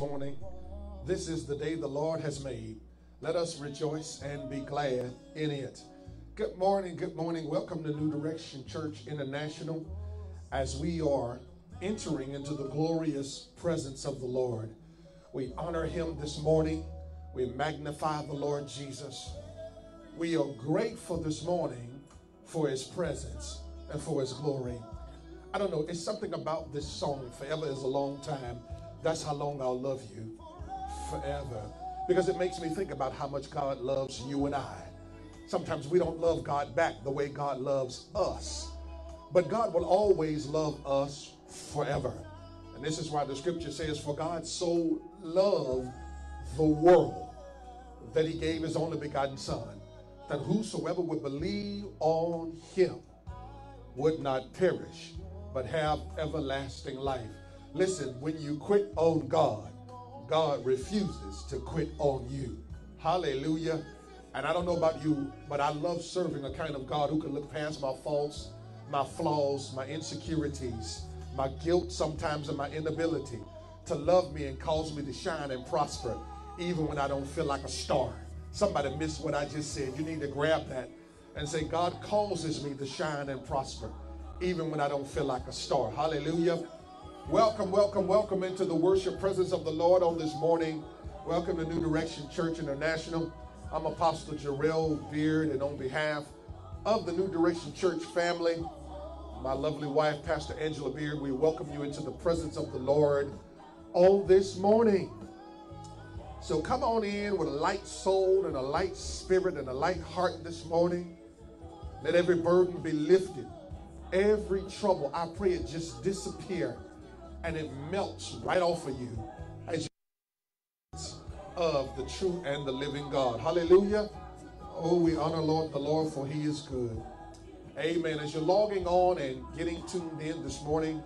morning. This is the day the Lord has made. Let us rejoice and be glad in it. Good morning, good morning. Welcome to New Direction Church International as we are entering into the glorious presence of the Lord. We honor him this morning. We magnify the Lord Jesus. We are grateful this morning for his presence and for his glory. I don't know, it's something about this song, Forever is a Long Time. That's how long I'll love you forever. Because it makes me think about how much God loves you and I. Sometimes we don't love God back the way God loves us. But God will always love us forever. And this is why the scripture says, For God so loved the world that he gave his only begotten Son, that whosoever would believe on him would not perish, but have everlasting life. Listen, when you quit on God, God refuses to quit on you. Hallelujah. And I don't know about you, but I love serving a kind of God who can look past my faults, my flaws, my insecurities, my guilt sometimes, and my inability to love me and cause me to shine and prosper, even when I don't feel like a star. Somebody missed what I just said. You need to grab that and say, God causes me to shine and prosper, even when I don't feel like a star. Hallelujah. Welcome, welcome, welcome into the worship presence of the Lord on this morning. Welcome to New Direction Church International. I'm Apostle Jerrell Beard, and on behalf of the New Direction Church family, my lovely wife, Pastor Angela Beard, we welcome you into the presence of the Lord on this morning. So come on in with a light soul and a light spirit and a light heart this morning. Let every burden be lifted. Every trouble, I pray it just disappear and it melts right off of you as you of the true and the living God. Hallelujah. Oh, we honor Lord the Lord for he is good. Amen. As you're logging on and getting tuned in this morning,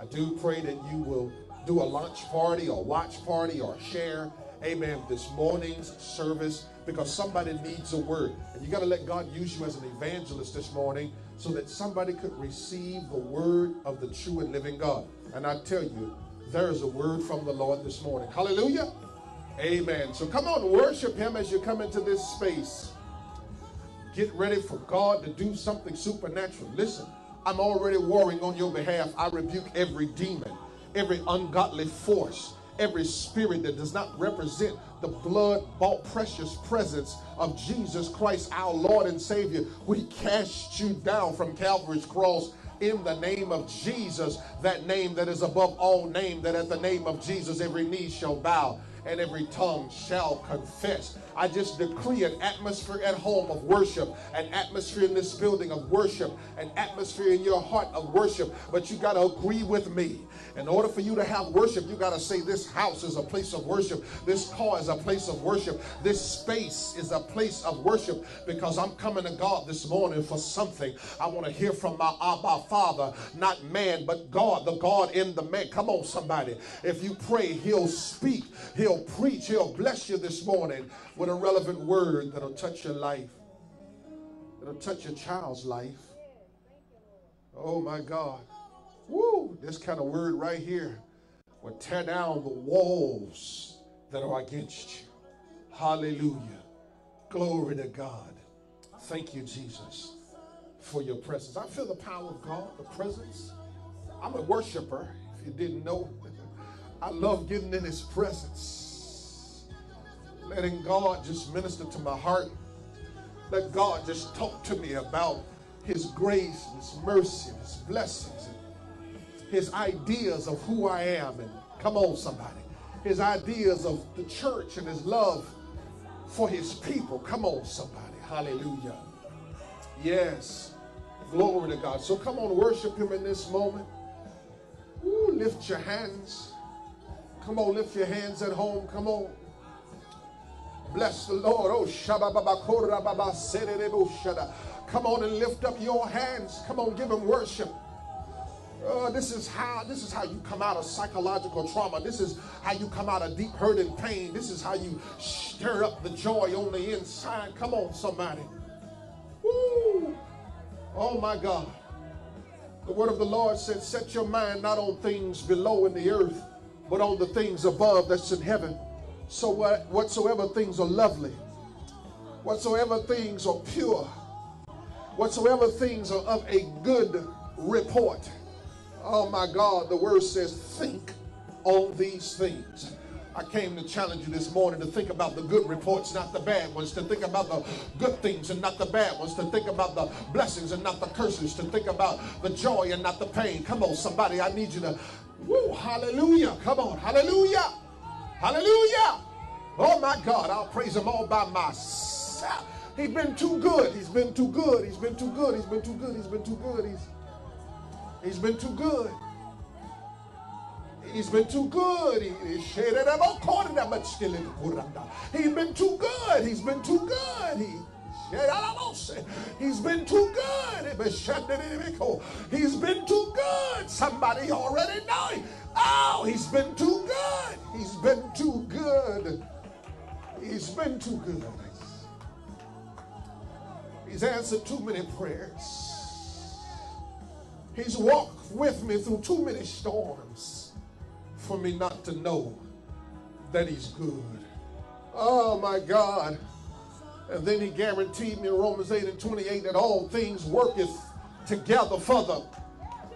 I do pray that you will do a launch party or watch party or share, amen, this morning's service because somebody needs a word. And you got to let God use you as an evangelist this morning so that somebody could receive the word of the true and living God. And I tell you, there is a word from the Lord this morning. Hallelujah. Amen. So come on, worship him as you come into this space. Get ready for God to do something supernatural. Listen, I'm already warring on your behalf. I rebuke every demon, every ungodly force, every spirit that does not represent the blood bought precious presence of Jesus Christ, our Lord and Savior. We cast you down from Calvary's cross in the name of Jesus, that name that is above all name, that at the name of Jesus every knee shall bow and every tongue shall confess. I just decree an atmosphere at home of worship, an atmosphere in this building of worship, an atmosphere in your heart of worship. But you got to agree with me. In order for you to have worship, you got to say, This house is a place of worship. This car is a place of worship. This space is a place of worship because I'm coming to God this morning for something. I want to hear from my Abba Father, not man, but God, the God in the man. Come on, somebody. If you pray, He'll speak, He'll preach, He'll bless you this morning with a relevant word that'll touch your life, that'll touch your child's life. Oh, my God. Woo, this kind of word right here will tear down the walls that are against you. Hallelujah. Glory to God. Thank you, Jesus, for your presence. I feel the power of God, the presence. I'm a worshiper, if you didn't know. I love getting in his presence. Letting God just minister to my heart. Let God just talk to me about his grace, his mercy, his blessings, his ideas of who I am. And come on, somebody. His ideas of the church and his love for his people. Come on, somebody. Hallelujah. Yes. Glory to God. So come on, worship him in this moment. Ooh, lift your hands. Come on, lift your hands at home. Come on. Bless the Lord. Oh, Come on and lift up your hands. Come on, give him worship. Uh, this is how this is how you come out of psychological trauma. This is how you come out of deep hurt and pain. This is how you stir up the joy on the inside. Come on, somebody. Woo! Oh my God. The word of the Lord said, Set your mind not on things below in the earth, but on the things above that's in heaven. So what, whatsoever things are lovely, whatsoever things are pure, whatsoever things are of a good report. Oh my God, the word says, think on these things. I came to challenge you this morning to think about the good reports, not the bad ones, to think about the good things and not the bad ones, to think about the blessings and not the curses, to think about the joy and not the pain. Come on, somebody, I need you to, woo, hallelujah. Come on, hallelujah. Hallelujah. Oh my God, I'll praise him all by myself. He's been too good. He's been too good. He's been too good. He's been too good. He's been too good. He's, he's been too good. He's been too good. He, he's been too good. He's been too good. He, He's been too good. He's been too good. Somebody already know. Oh, he's been too good. He's been too good. He's been too good. He's answered too many prayers. He's walked with me through too many storms for me not to know that he's good. Oh my God. And then he guaranteed me in Romans 8 and 28 that all things worketh together for the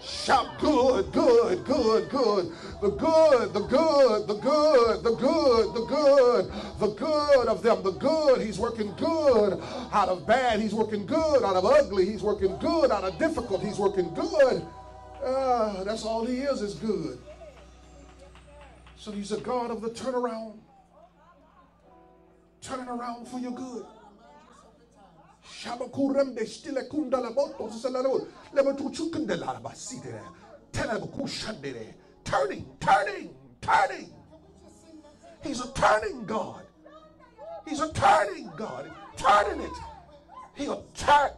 Shout good, good, good, good. The good, the good, the good, the good, the good, the good of them. The good, he's working good out of bad. He's working good out of ugly. He's working good out of difficult. He's working good. Uh, that's all he is, is good. So he's a God of the turnaround. Turning around for your good. Shabakuremde stile kundala boto salaro lebetuchukundela baside telebukushandere turning turning turning He's a turning God. He's a turning God. Turning it. He'll turn.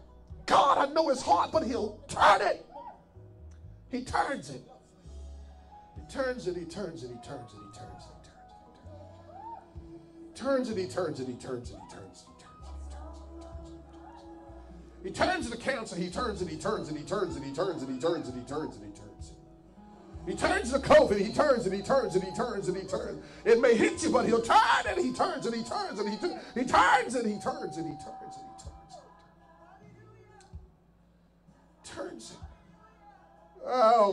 God, I know it's hard, but he'll turn it. He turns it. He turns it, he turns it, he turns it, he turns it, he turns it. Turns it, he turns it, he turns it, he turns it. He turns the cancer, he turns it, he turns it, he turns it, he turns it, he turns it, he turns it, he turns. He turns the COVID, he turns it, he turns it, he turns it, he turns it. May hit you, but he'll turn it, he turns it, he turns it, he, turns it, he turns it, he turns it, he turns.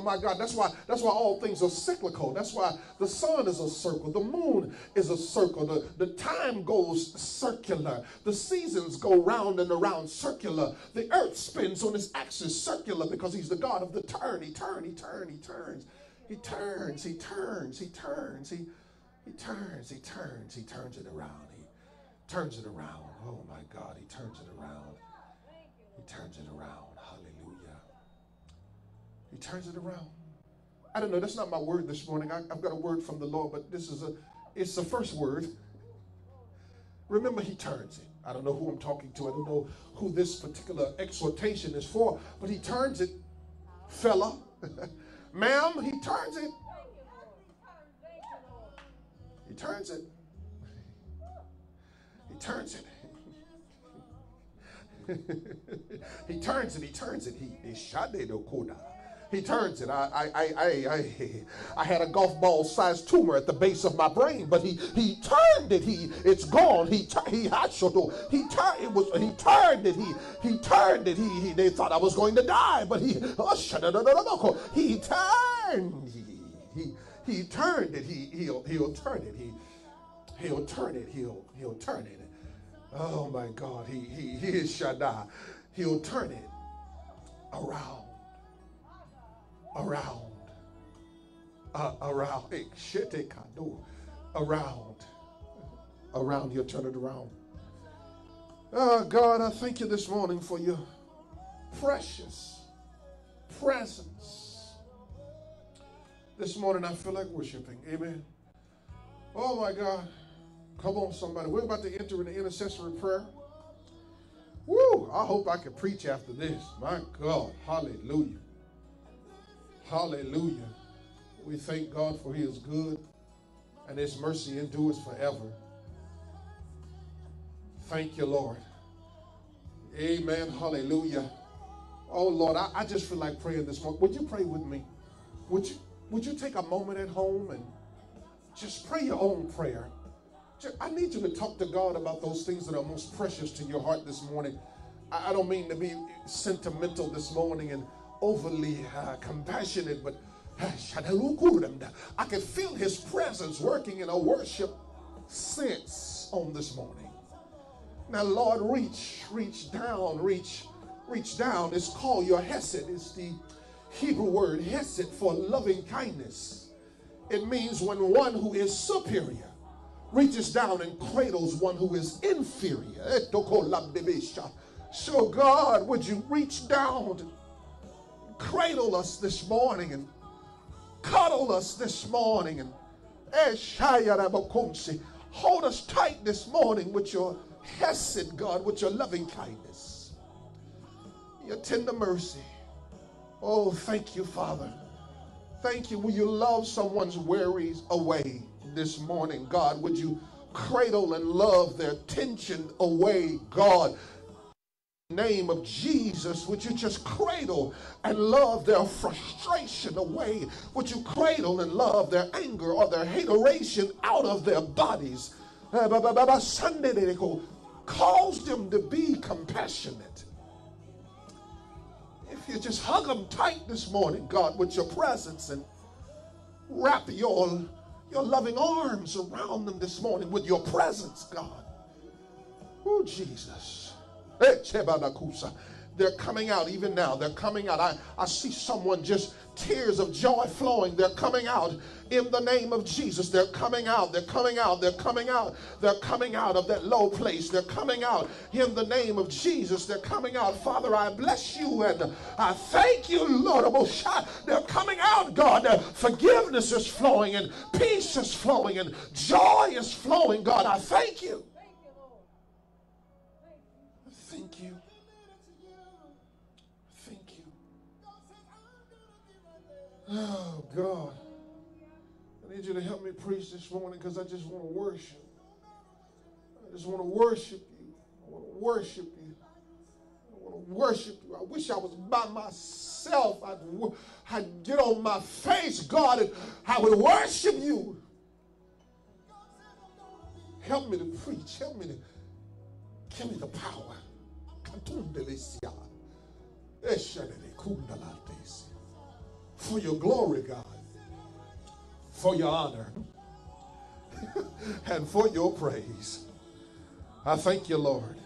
My God, that's why that's why all things are cyclical. That's why the sun is a circle, the moon is a circle, the, the time goes circular, the seasons go round and around circular, the earth spins on its axis circular because he's the God of the turn. He turns, he turns, he turns, he turns, he turns, he turns, he he turns, he turns, he turns it around. He turns it around. Oh my God, he turns it around. He turns it around. He turns it around. I don't know. That's not my word this morning. I, have got a word from the Lord, but this is a, it's the first word. Remember, he turns it. I don't know who I'm talking to. I don't know who this particular exhortation is for, but he turns it, fella. Ma'am, he turns it. He turns it. He turns it. he turns it. He turns it. He is shade no koda. He turns it. I, I, I, I, I, had a golf ball sized tumor at the base of my brain, but he, he turned it. He, it's gone. He, he, he turned it was, he turned it. He, he turned it. He, he, they thought I was going to die, but he, he turned. He, he, he turned it. He, he'll, he'll turn it. He, he'll turn it. He'll, he'll turn it. Oh my God. He, he, he is Shaddai. He'll turn it around around. Uh, around. Around. Around. He'll turn it around. Oh, God, I thank you this morning for your precious presence. This morning I feel like worshiping. Amen. Oh, my God. Come on, somebody. We're about to enter into intercessory prayer. Woo! I hope I can preach after this. My God. Hallelujah. Hallelujah. We thank God for he is good and his mercy endures forever. Thank you, Lord. Amen. Hallelujah. Oh Lord, I, I just feel like praying this morning. Would you pray with me? Would you would you take a moment at home and just pray your own prayer. I need you to talk to God about those things that are most precious to your heart this morning. I don't mean to be sentimental this morning and overly uh, compassionate, but I can feel his presence working in a worship sense on this morning. Now, Lord, reach, reach down, reach, reach down. It's called your Hesed. It's the Hebrew word Hesed for loving kindness. It means when one who is superior reaches down and cradles one who is inferior. So, God, would you reach down, cradle us this morning, and cuddle us this morning, and eh, hold us tight this morning with your hesed, God, with your loving kindness, your tender mercy. Oh, thank you, Father. Thank you. Will you love someone's worries away this morning, God? Would you cradle and love their tension away, God? Name of Jesus, would you just cradle and love their frustration away? Would you cradle and love their anger or their hateration out of their bodies? Eh, Sunday, they go, cause them to be compassionate. If you just hug them tight this morning, God, with your presence and wrap your, your loving arms around them this morning with your presence, God. Oh, Jesus. They're coming out even now. They're coming out. I, I see someone just tears of joy flowing. They're coming out in the name of Jesus. They're coming out. They're coming out. They're coming out. They're coming out of that low place. They're coming out in the name of Jesus. They're coming out. Father, I bless you and I thank you, Lord. They're coming out, God. Forgiveness is flowing and peace is flowing and joy is flowing, God. I thank you. Thank you. Thank you. Oh, God. I need you to help me preach this morning because I just want to worship. I just want to worship you. I want to worship you. I want to worship you. I wish I was by myself. I'd, I'd get on my face, God, and I would worship you. Help me to preach. Help me to give me the power. For your glory, God. For your honor. and for your praise. I thank you, Lord.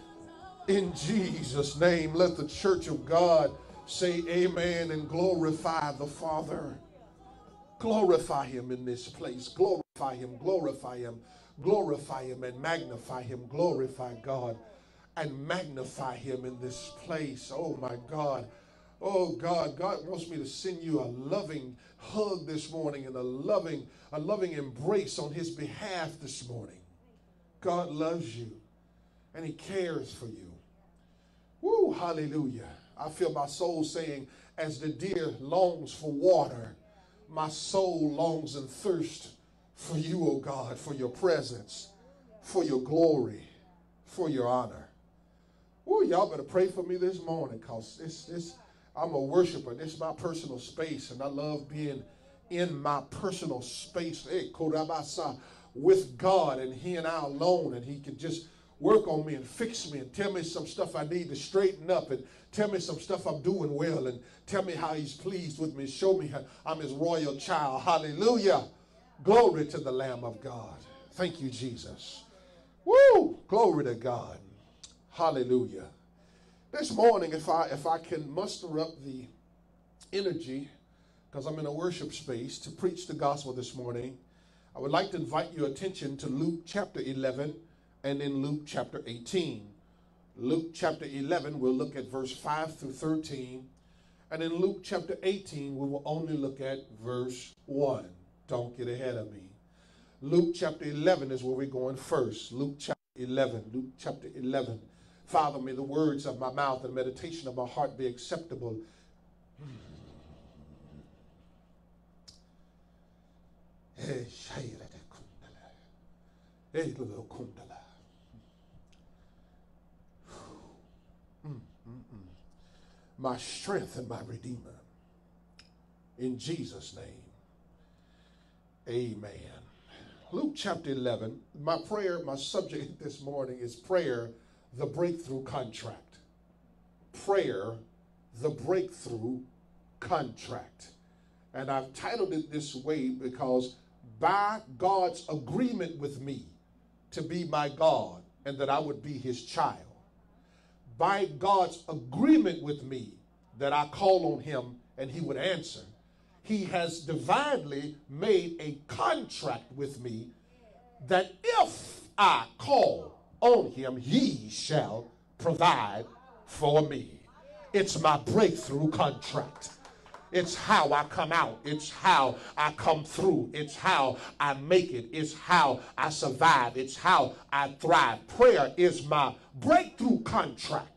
In Jesus' name, let the church of God say amen and glorify the Father. Glorify him in this place. Glorify him, glorify him, glorify him, and magnify him. Glorify God and magnify him in this place. Oh my God. Oh God, God wants me to send you a loving hug this morning and a loving, a loving embrace on his behalf this morning. God loves you and he cares for you. Woo, hallelujah. I feel my soul saying, as the deer longs for water, my soul longs and thirsts for you, O oh God, for your presence, for your glory, for your honor. Ooh, y'all better pray for me this morning because this, this, I'm a worshiper. This is my personal space, and I love being in my personal space eh, hey, with God and He and I alone, and He can just work on me and fix me and tell me some stuff I need to straighten up and tell me some stuff I'm doing well and tell me how He's pleased with me. Show me I'm His royal child. Hallelujah. Glory to the Lamb of God. Thank you, Jesus. Woo! Glory to God. Hallelujah. This morning, if I if I can muster up the energy, because I'm in a worship space, to preach the gospel this morning, I would like to invite your attention to Luke chapter 11 and then Luke chapter 18. Luke chapter 11, we'll look at verse 5 through 13. And in Luke chapter 18, we will only look at verse 1. Don't get ahead of me. Luke chapter 11 is where we're going first. Luke chapter 11. Luke chapter 11. Father, may the words of my mouth and meditation of my heart be acceptable. Hmm, hmm, hmm. My strength and my redeemer. In Jesus' name, amen. Luke chapter 11. My prayer, my subject this morning is prayer, the breakthrough contract. Prayer, the breakthrough contract. And I've titled it this way because by God's agreement with me to be my God and that I would be his child, by God's agreement with me that I call on him and he would answer, he has divinely made a contract with me that if I call on him, he shall provide for me. It's my breakthrough contract. It's how I come out. It's how I come through. It's how I make it. It's how I survive. It's how I thrive. Prayer is my breakthrough contract.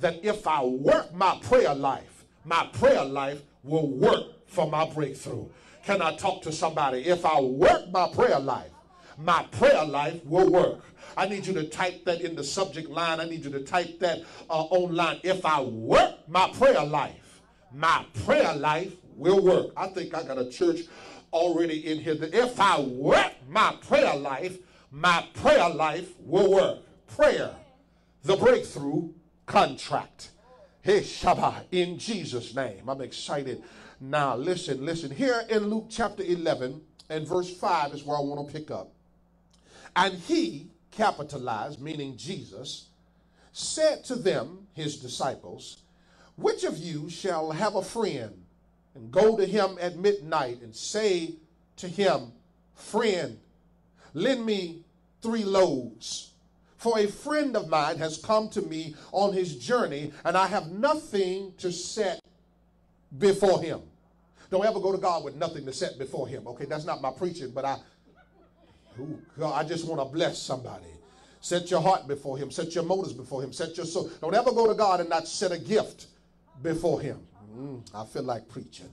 That if I work my prayer life, my prayer life will work for my breakthrough. Can I talk to somebody? If I work my prayer life, my prayer life will work. I need you to type that in the subject line. I need you to type that uh, online. If I work my prayer life, my prayer life will work. I think I got a church already in here that if I work my prayer life, my prayer life will work. Prayer, the breakthrough contract. Hey, Shabbat, in Jesus' name. I'm excited. Now, listen, listen. Here in Luke chapter 11 and verse 5 is where I want to pick up. And he, capitalized, meaning Jesus, said to them, his disciples, Which of you shall have a friend and go to him at midnight and say to him, Friend, lend me three loaves? For a friend of mine has come to me on his journey, and I have nothing to set before him. Don't ever go to God with nothing to set before him. Okay, that's not my preaching, but I Ooh, God, I just want to bless somebody. Set your heart before him. Set your motives before him. Set your soul. Don't ever go to God and not set a gift before him. Mm, I feel like preaching.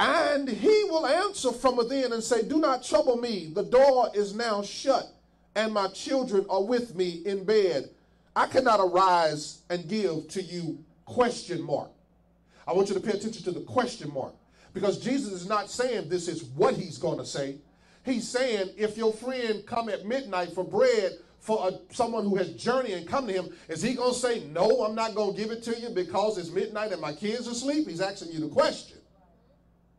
And he will answer from within and say, Do not trouble me. The door is now shut, and my children are with me in bed. I cannot arise and give to you question mark. I want you to pay attention to the question mark because Jesus is not saying this is what he's going to say. He's saying if your friend come at midnight for bread for a, someone who has journeyed and come to him, is he going to say, no, I'm not going to give it to you because it's midnight and my kids are asleep? He's asking you the question.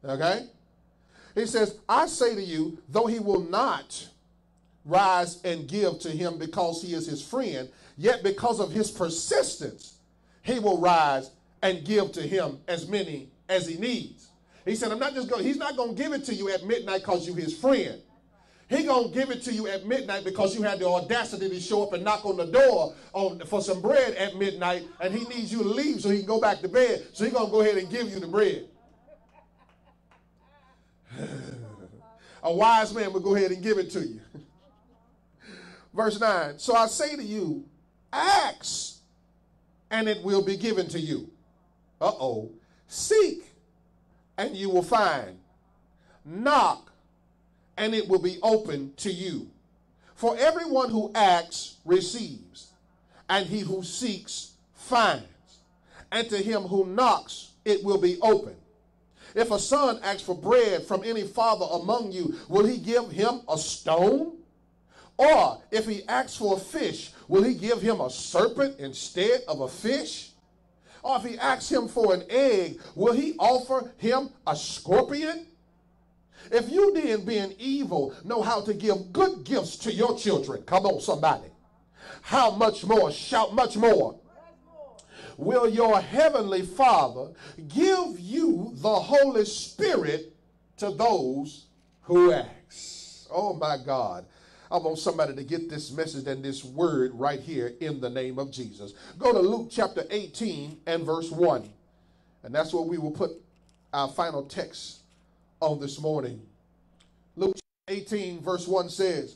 Okay? He says, I say to you, though he will not rise and give to him because he is his friend, yet because of his persistence, he will rise and give to him as many as he needs. He said, I'm not just going, he's not going to give it to you at midnight because you his friend. He gonna give it to you at midnight because you had the audacity to show up and knock on the door on for some bread at midnight, and he needs you to leave so he can go back to bed. So he gonna go ahead and give you the bread. A wise man would go ahead and give it to you. Verse 9. So I say to you, ask, and it will be given to you. Uh-oh. Seek, and you will find. Knock, and it will be open to you. For everyone who asks receives, and he who seeks finds, and to him who knocks it will be open. If a son asks for bread from any father among you, will he give him a stone? Or if he asks for a fish, will he give him a serpent instead of a fish? Or if he asks him for an egg, will he offer him a scorpion? If you then, being evil, know how to give good gifts to your children, come on, somebody. How much more? Shout much more. Will your heavenly Father give you the Holy Spirit to those who ask? Oh my God. I want somebody to get this message and this word right here in the name of Jesus. Go to Luke chapter 18 and verse 1. And that's where we will put our final text on this morning. Luke 18, verse 1 says,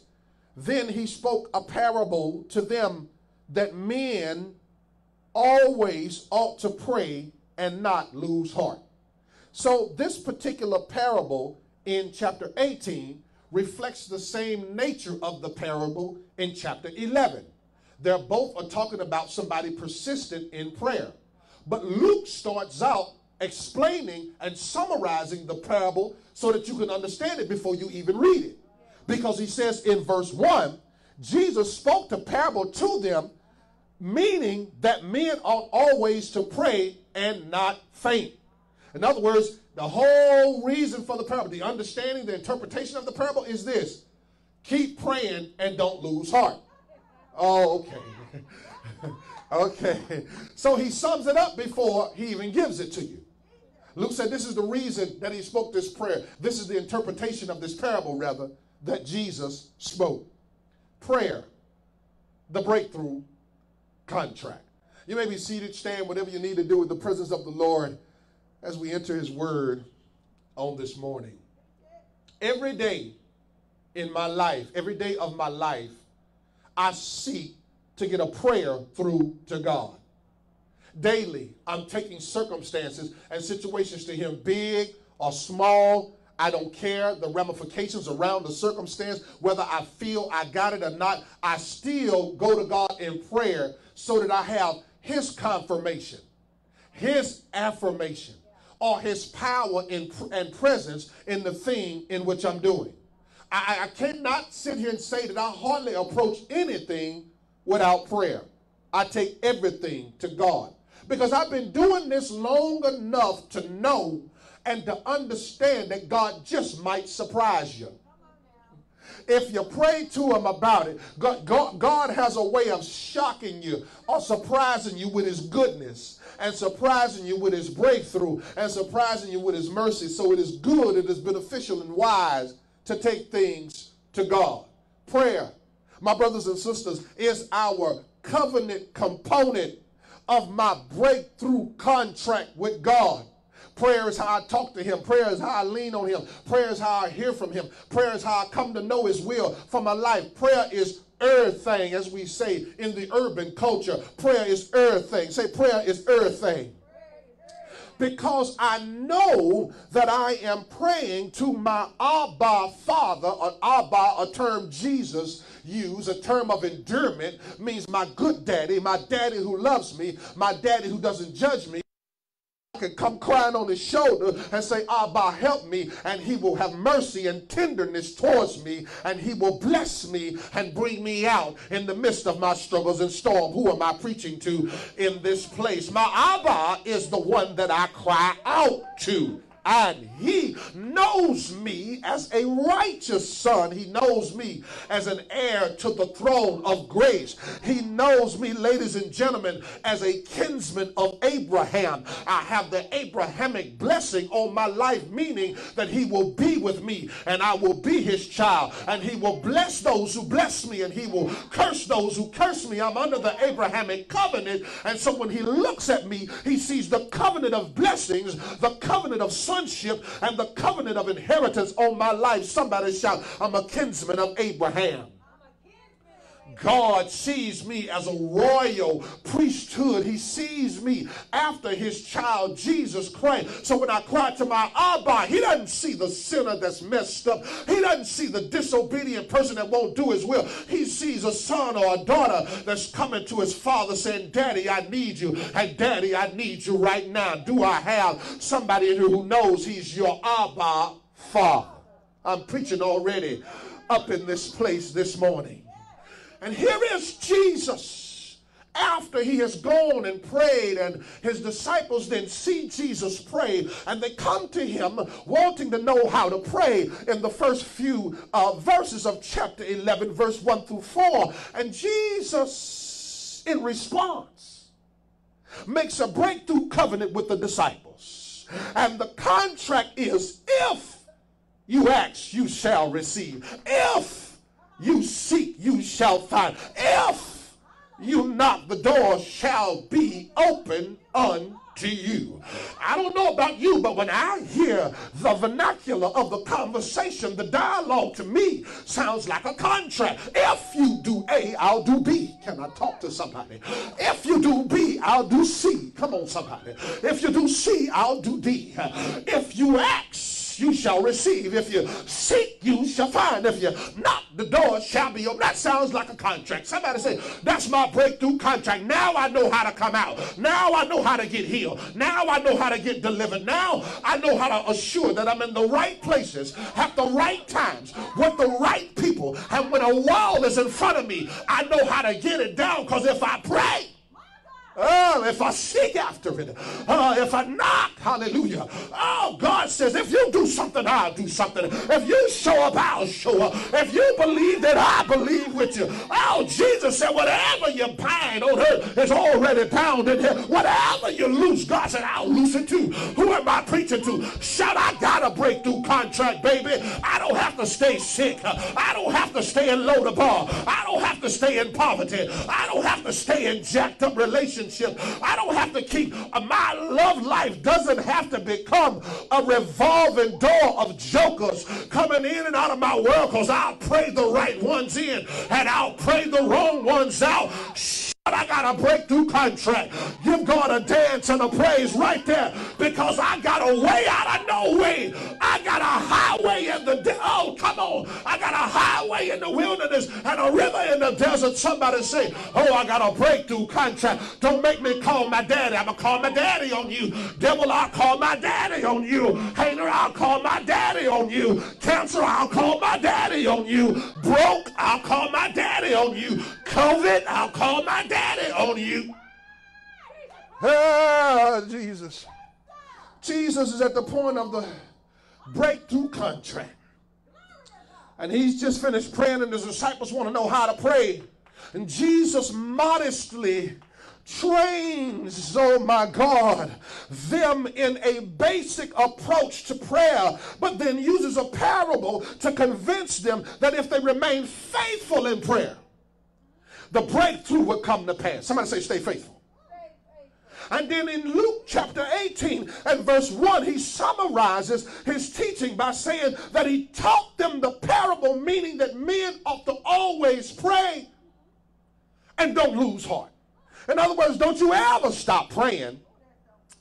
Then he spoke a parable to them that men always ought to pray and not lose heart. So, this particular parable in chapter 18 reflects the same nature of the parable in chapter 11. They're both are talking about somebody persistent in prayer. But Luke starts out explaining and summarizing the parable so that you can understand it before you even read it. Because he says in verse 1, Jesus spoke the parable to them, meaning that men ought always to pray and not faint. In other words, the whole reason for the parable, the understanding, the interpretation of the parable is this keep praying and don't lose heart. Oh, okay. okay. So he sums it up before he even gives it to you. Luke said this is the reason that he spoke this prayer. This is the interpretation of this parable, rather, that Jesus spoke. Prayer, the breakthrough contract. You may be seated, stand, whatever you need to do with the presence of the Lord as we enter his word on this morning. Every day in my life, every day of my life, I seek to get a prayer through to God. Daily, I'm taking circumstances and situations to Him, big or small. I don't care the ramifications around the circumstance, whether I feel I got it or not. I still go to God in prayer so that I have His confirmation, His affirmation, or His power in, and presence in the thing in which I'm doing. I, I cannot sit here and say that I hardly approach anything without prayer. I take everything to God because I've been doing this long enough to know and to understand that God just might surprise you. If you pray to him about it, God, God, God has a way of shocking you or surprising you with his goodness and surprising you with his breakthrough and surprising you with his mercy. So it is good, it is beneficial and wise to take things to God. Prayer, my brothers and sisters, is our covenant component of my breakthrough contract with God. Prayer is how I talk to him. Prayer is how I lean on him. Prayer is how I hear from him. Prayer is how I come to know his will for my life. Prayer is earth thing, as we say in the urban culture. Prayer is earth thing. Say prayer is earth thing because I know that I am praying to my Abba Father, or Abba, a term Jesus used, a term of endearment, means my good daddy, my daddy who loves me, my daddy who doesn't judge me can come crying on his shoulder and say, Abba, help me, and he will have mercy and tenderness towards me, and he will bless me and bring me out in the midst of my struggles and storm. Who am I preaching to in this place? My Abba is the one that I cry out to and he knows me as a righteous son. He knows me as an heir to the throne of grace. He knows me, ladies and gentlemen, as a kinsman of Abraham. I have the Abrahamic blessing on my life, meaning that he will be with me and I will be his child. And he will bless those who bless me and he will curse those who curse me. I'm under the Abrahamic covenant. And so when he looks at me, he sees the covenant of blessings, the covenant of sonship and the covenant of inheritance on my life. Somebody shout, I'm a kinsman of Abraham. God sees me as a royal priesthood. He sees me after his child, Jesus Christ. So when I cry to my Abba, he doesn't see the sinner that's messed up. He doesn't see the disobedient person that won't do his will. He sees a son or a daughter that's coming to his father saying, Daddy, I need you. And Daddy, I need you right now. Do I have somebody here who knows he's your Abba Father? I'm preaching already up in this place this morning. And here is Jesus after he has gone and prayed, and his disciples then see Jesus pray, and they come to him wanting to know how to pray in the first few uh, verses of chapter 11, verse 1 through 4. And Jesus, in response, makes a breakthrough covenant with the disciples. And the contract is if you ask, you shall receive. If you seek, you shall find. If you knock, the door shall be open unto you. I don't know about you, but when I hear the vernacular of the conversation, the dialogue to me sounds like a contract. If you do A, I'll do B. Can I talk to somebody? If you do B, I'll do C. Come on, somebody. If you do C, I'll do D. If you ask, you shall receive. If you seek, you shall find. If you knock, the door shall be open. That sounds like a contract. Somebody say, That's my breakthrough contract. Now I know how to come out. Now I know how to get healed. Now I know how to get delivered. Now I know how to assure that I'm in the right places at the right times with the right people. And when a wall is in front of me, I know how to get it down because if I pray, Oh, if I seek after it, uh, if I knock, hallelujah. Oh, God says, if you do something, I'll do something. If you show up, I'll show up. If you believe that I believe with you. Oh, Jesus said, whatever you bind on earth is already bound in here. Whatever you loose, God said, I'll loose it too. Who am I preaching to? Shout, I got a breakthrough contract, baby. I don't have to stay sick. I don't have to stay in Lo Debar. I don't have to stay in poverty. I don't have to stay in jacked up relationships relationship. I don't have to keep, uh, my love life doesn't have to become a revolving door of jokers coming in and out of my world because I'll pray the right ones in and I'll pray the wrong ones out. I got a breakthrough contract. Give God a dance and a praise right there because I got a way out of no way. I got a highway in the de- oh come on. I got a highway in the wilderness and a river in the desert. Somebody say, oh I got a breakthrough contract. Don't make me call my daddy. I'm gonna call my daddy on you. Devil, I'll call my daddy on you. Hater, I'll call my daddy on you. Cancer, I'll call my daddy on you. Broke, I'll call my daddy on you. COVID, I'll call my daddy on you. Ah, Jesus. Jesus is at the point of the breakthrough contract. And he's just finished praying, and his disciples want to know how to pray. And Jesus modestly trains, oh my God, them in a basic approach to prayer, but then uses a parable to convince them that if they remain faithful in prayer, the breakthrough would come to pass. Somebody say, stay faithful. And then in Luke chapter 18 and verse 1, he summarizes his teaching by saying that he taught them the parable, meaning that men ought to always pray and don't lose heart. In other words, don't you ever stop praying.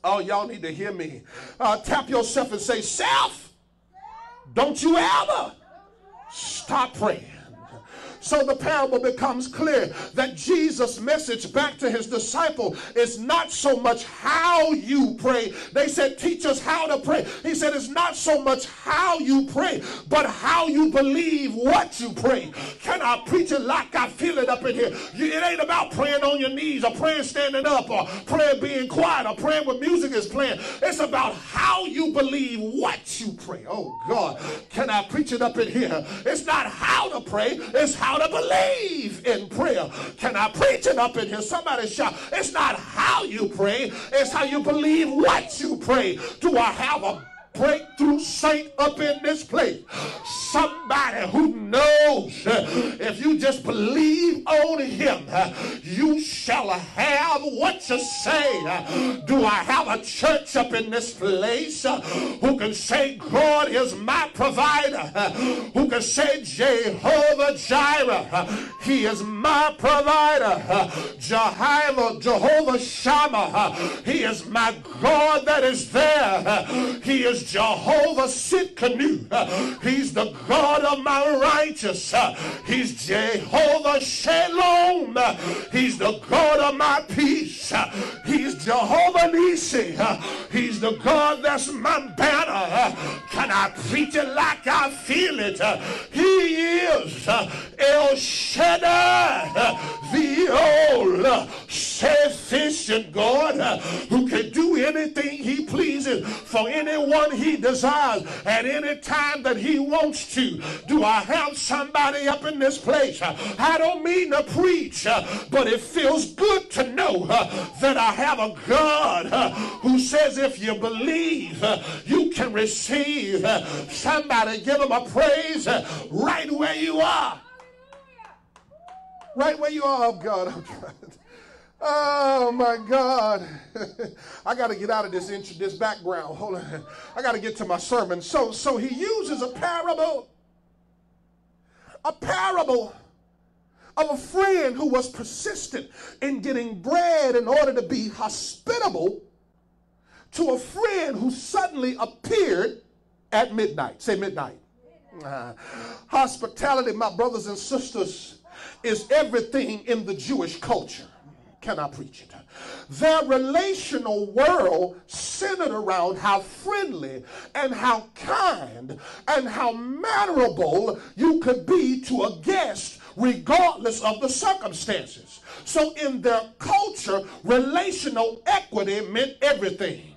Oh, y'all need to hear me. Uh, tap yourself and say, Self, don't you ever stop praying. So the parable becomes clear that Jesus' message back to his disciple is not so much how you pray. They said, Teach us how to pray. He said, It's not so much how you pray, but how you believe what you pray. Can I preach it like I feel it up in here? It ain't about praying on your knees or praying standing up or praying being quiet or praying when music is playing. It's about how you believe what you pray. Oh, God. Can I preach it up in here? It's not how to pray, it's how how to believe in prayer. Can I preach it up in here? Somebody shout. It's not how you pray, it's how you believe what you pray. Do I have a breakthrough saint up in this place. Somebody who knows uh, if you just believe on him, uh, you shall have what you say. Uh, do I have a church up in this place who can say, God is my provider? Who can say, Jehovah Jireh, he is my provider. Jehovah, Jehovah Shammah, he is my God that is there. He is Jehovah Tsidkenu. He's the God of my righteous. He's Jehovah Shalom. He's the God of my peace. He's Jehovah Nisi. He's the God that's my banner. Can I preach it like I feel it? He is El Shaddai, the all sufficient God who can do anything he pleases for anyone he desires at any time that he wants to. Do I have somebody up in this place? I don't mean to preach, but it feels good to know that I have a God who says if you believe, you can receive. Somebody give him a praise right where you are. Right where you are, oh God. Oh my God. I got to get out of this this background. Hold on. I got to get to my sermon. So so he uses a parable. A parable of a friend who was persistent in getting bread in order to be hospitable to a friend who suddenly appeared at midnight. Say midnight. Uh, hospitality, my brothers and sisters, is everything in the Jewish culture. Can I preach it? Their relational world centered around how friendly and how kind and how mannerable you could be to a guest regardless of the circumstances. So in their culture, relational equity meant everything.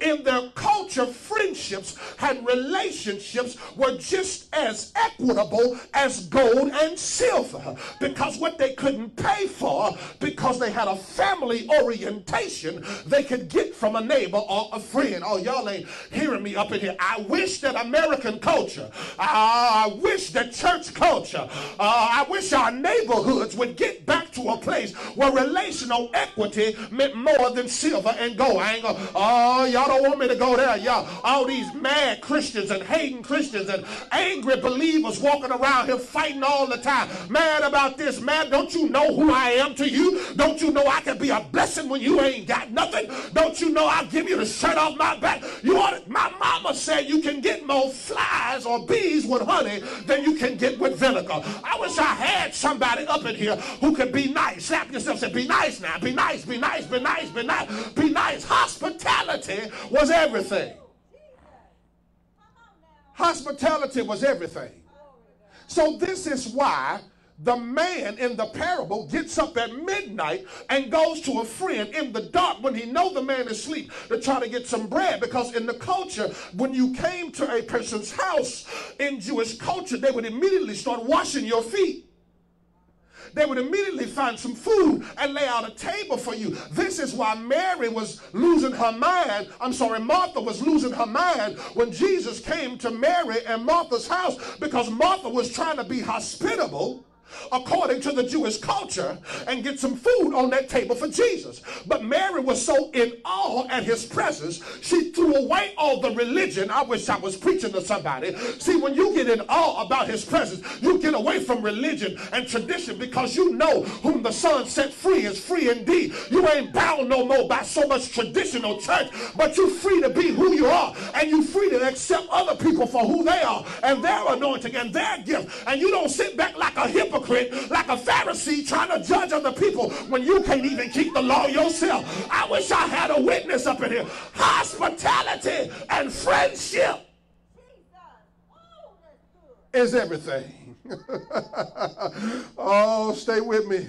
In their culture, friendships and relationships were just as equitable as gold and silver because what they couldn't pay for because they had a family orientation they could get from a neighbor or a friend. Oh, y'all ain't hearing me up in here. I wish that American culture, I wish that church culture, uh, I wish our neighborhoods would get back to a place where relational equity meant more than silver and gold. I ain't gonna, oh, Oh, y'all don't want me to go there. Y'all, all these mad Christians and hating Christians and angry believers walking around here fighting all the time. Mad about this, man. Don't you know who I am to you? Don't you know I can be a blessing when you ain't got nothing? Don't you know I'll give you the shirt off my back? You ought to, my mama said you can get more flies or bees with honey than you can get with vinegar. I wish I had somebody up in here who could be nice. Slap yourself, say, be nice now. Be nice, be nice, be nice, be nice, be nice. Hospitality hospitality was everything. Hospitality was everything. So this is why the man in the parable gets up at midnight and goes to a friend in the dark when he know the man is asleep to try to get some bread because in the culture when you came to a person's house in jewish culture they would immediately start washing your feet they would immediately find some food and lay out a table for you. This is why Mary was losing her mind. I'm sorry, Martha was losing her mind when Jesus came to Mary and Martha's house because Martha was trying to be hospitable according to the Jewish culture and get some food on that table for Jesus. But Mary was so in awe at his presence, she threw away all the religion. I wish I was preaching to somebody. See, when you get in awe about his presence, you get away from religion and tradition because you know whom the Son set free is free indeed. You ain't bound no more by so much traditional church, but you're free to be who you are and you're free to accept other people for who they are and their anointing and their gift. And you don't sit back like a hypocrite hypocrite, like a Pharisee trying to judge other people when you can't even keep the law yourself. I wish I had a witness up in here. Hospitality and friendship is everything. oh, stay with me.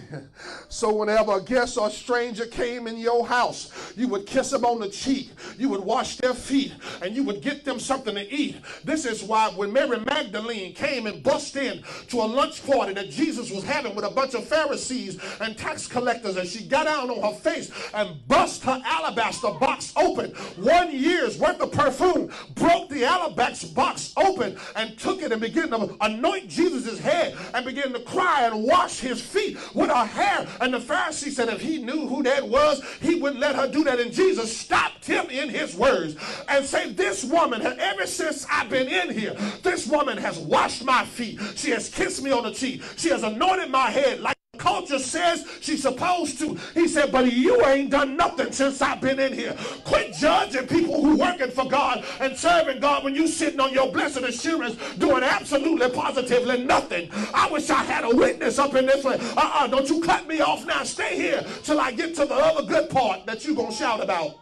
So, whenever a guest or a stranger came in your house, you would kiss them on the cheek, you would wash their feet, and you would get them something to eat. This is why when Mary Magdalene came and bust in to a lunch party that Jesus was having with a bunch of Pharisees and tax collectors, and she got down on her face and bust her alabaster box open, one year's worth of perfume, broke the alabaster box open, and took it and began to anoint Jesus' head and began to cry and wash his feet with her hair. And the Pharisee said if he knew who that was, he wouldn't let her do that. And Jesus stopped him in his words and said, This woman, ever since I've been in here, this woman has washed my feet. She has kissed me on the cheek. She has anointed my head like culture says she's supposed to. He said, but you ain't done nothing since I've been in here. Quit judging people who working for God and serving God when you sitting on your blessed assurance doing absolutely positively nothing. I wish I had a witness up in this way. Uh-uh, don't you cut me off now. Stay here till I get to the other good part that you to shout about.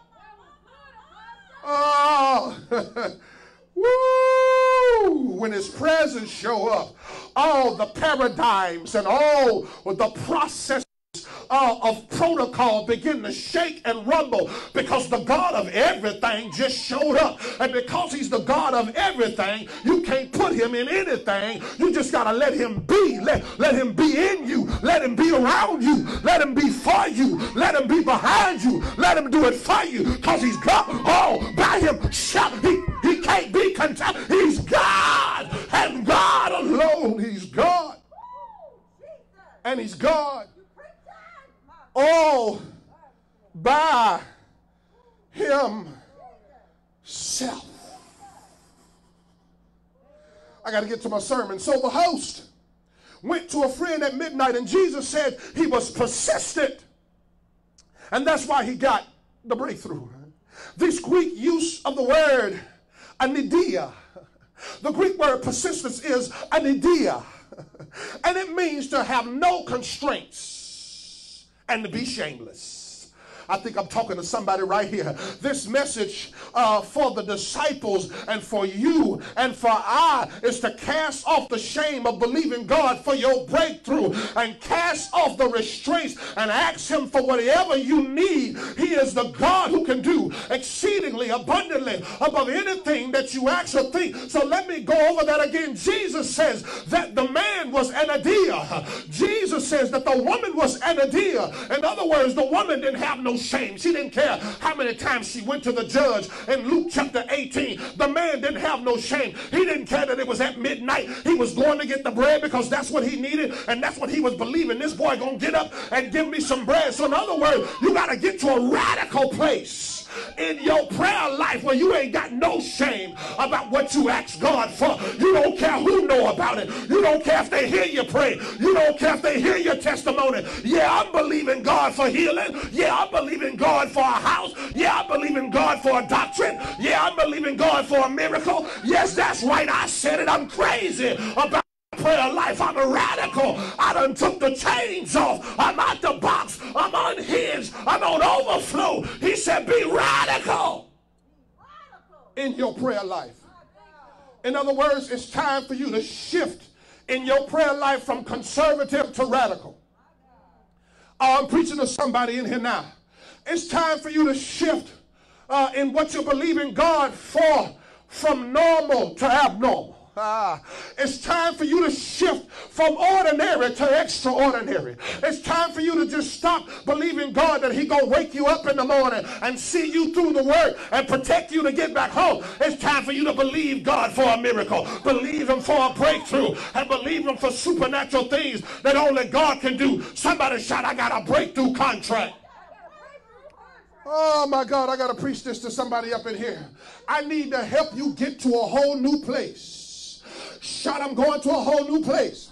Oh. Woo! When his presence show up, all the paradigms and all the process uh, of protocol begin to shake and rumble because the God of everything just showed up. And because he's the God of everything, you can't put him in anything. You just got to let him be. Let, let him be in you. Let him be around you. Let him be for you. Let him be behind you. Let him do it for you because he's God. Oh, by him. He, he can't be content. He's God God alone. He's God. And he's God all by himself. I got to get to my sermon. So the host went to a friend at midnight, and Jesus said he was persistent. And that's why he got the breakthrough. This Greek use of the word anaideia The Greek word persistence is anaideia, and it means to have no constraints and to be shameless. I think I'm talking to somebody right here. This message uh, for the disciples and for you and for I is to cast off the shame of believing God for your breakthrough and cast off the restraints and ask Him for whatever you need. He is the God who can do exceedingly abundantly above anything that you ask or think. So let me go over that again. Jesus says that the man was an anaideia. Jesus says that the woman was an anaideia. In other words, the woman didn't have no shame. She didn't care how many times she went to the judge in Luke chapter 18. The man didn't have no shame. He didn't care that it was at midnight. He was going to get the bread because that's what he needed and that's what he was believing. This boy gonna get up and give me some bread. So in other words, you got to get to a radical place in your prayer life where you ain't got no shame about what you ask God for. You don't care who know about it. You don't care if they hear you pray. You don't care if they hear your testimony. Yeah, I'm believing God for healing. Yeah, I'm believing God for a house. Yeah, I believe in God for a doctrine. Yeah, I'm believing God for a miracle. Yes, that's right. I said it. I'm crazy about prayer life. I'm a radical. I done took the chains off. I'm out the box. I'm unhinged. I'm on overflow. He said, be radical in your prayer life. In other words, it's time for you to shift in your prayer life from conservative to radical. Oh, I'm preaching to somebody in here now. It's time for you to shift uh, in what you believe in God for from normal to abnormal. Ah, it's time for you to shift from ordinary to extraordinary. It's time for you to just stop believing God that He gonna wake you up in the morning and see you through the work and protect you to get back home. It's time for you to believe God for a miracle, believe Him for a breakthrough, and believe Him for supernatural things that only God can do. Somebody shout, "I got a breakthrough contract." Oh my God, I got to preach this to somebody up in here. I need to help you get to a whole new place. Shout, I'm going to a whole new place.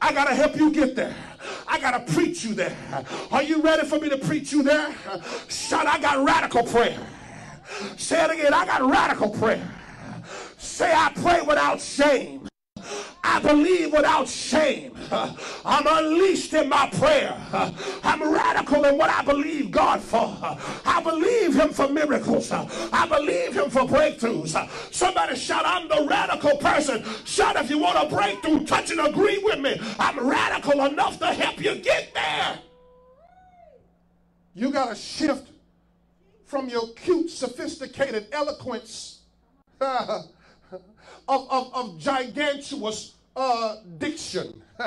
I got to help you get there. I got to preach you there. Are you ready for me to preach you there? Shout, I got radical prayer. Say it again. I got radical prayer. Say, I pray without shame. I believe without shame. I'm unleashed in my prayer. I'm radical in what I believe God for. I believe Him for miracles. I believe Him for breakthroughs. Somebody shout, I'm the radical person. Shout if you want a breakthrough. Touch and agree with me. I'm radical enough to help you get there. You got to shift from your cute, sophisticated eloquence. of, of, of gigantuous uh, diction.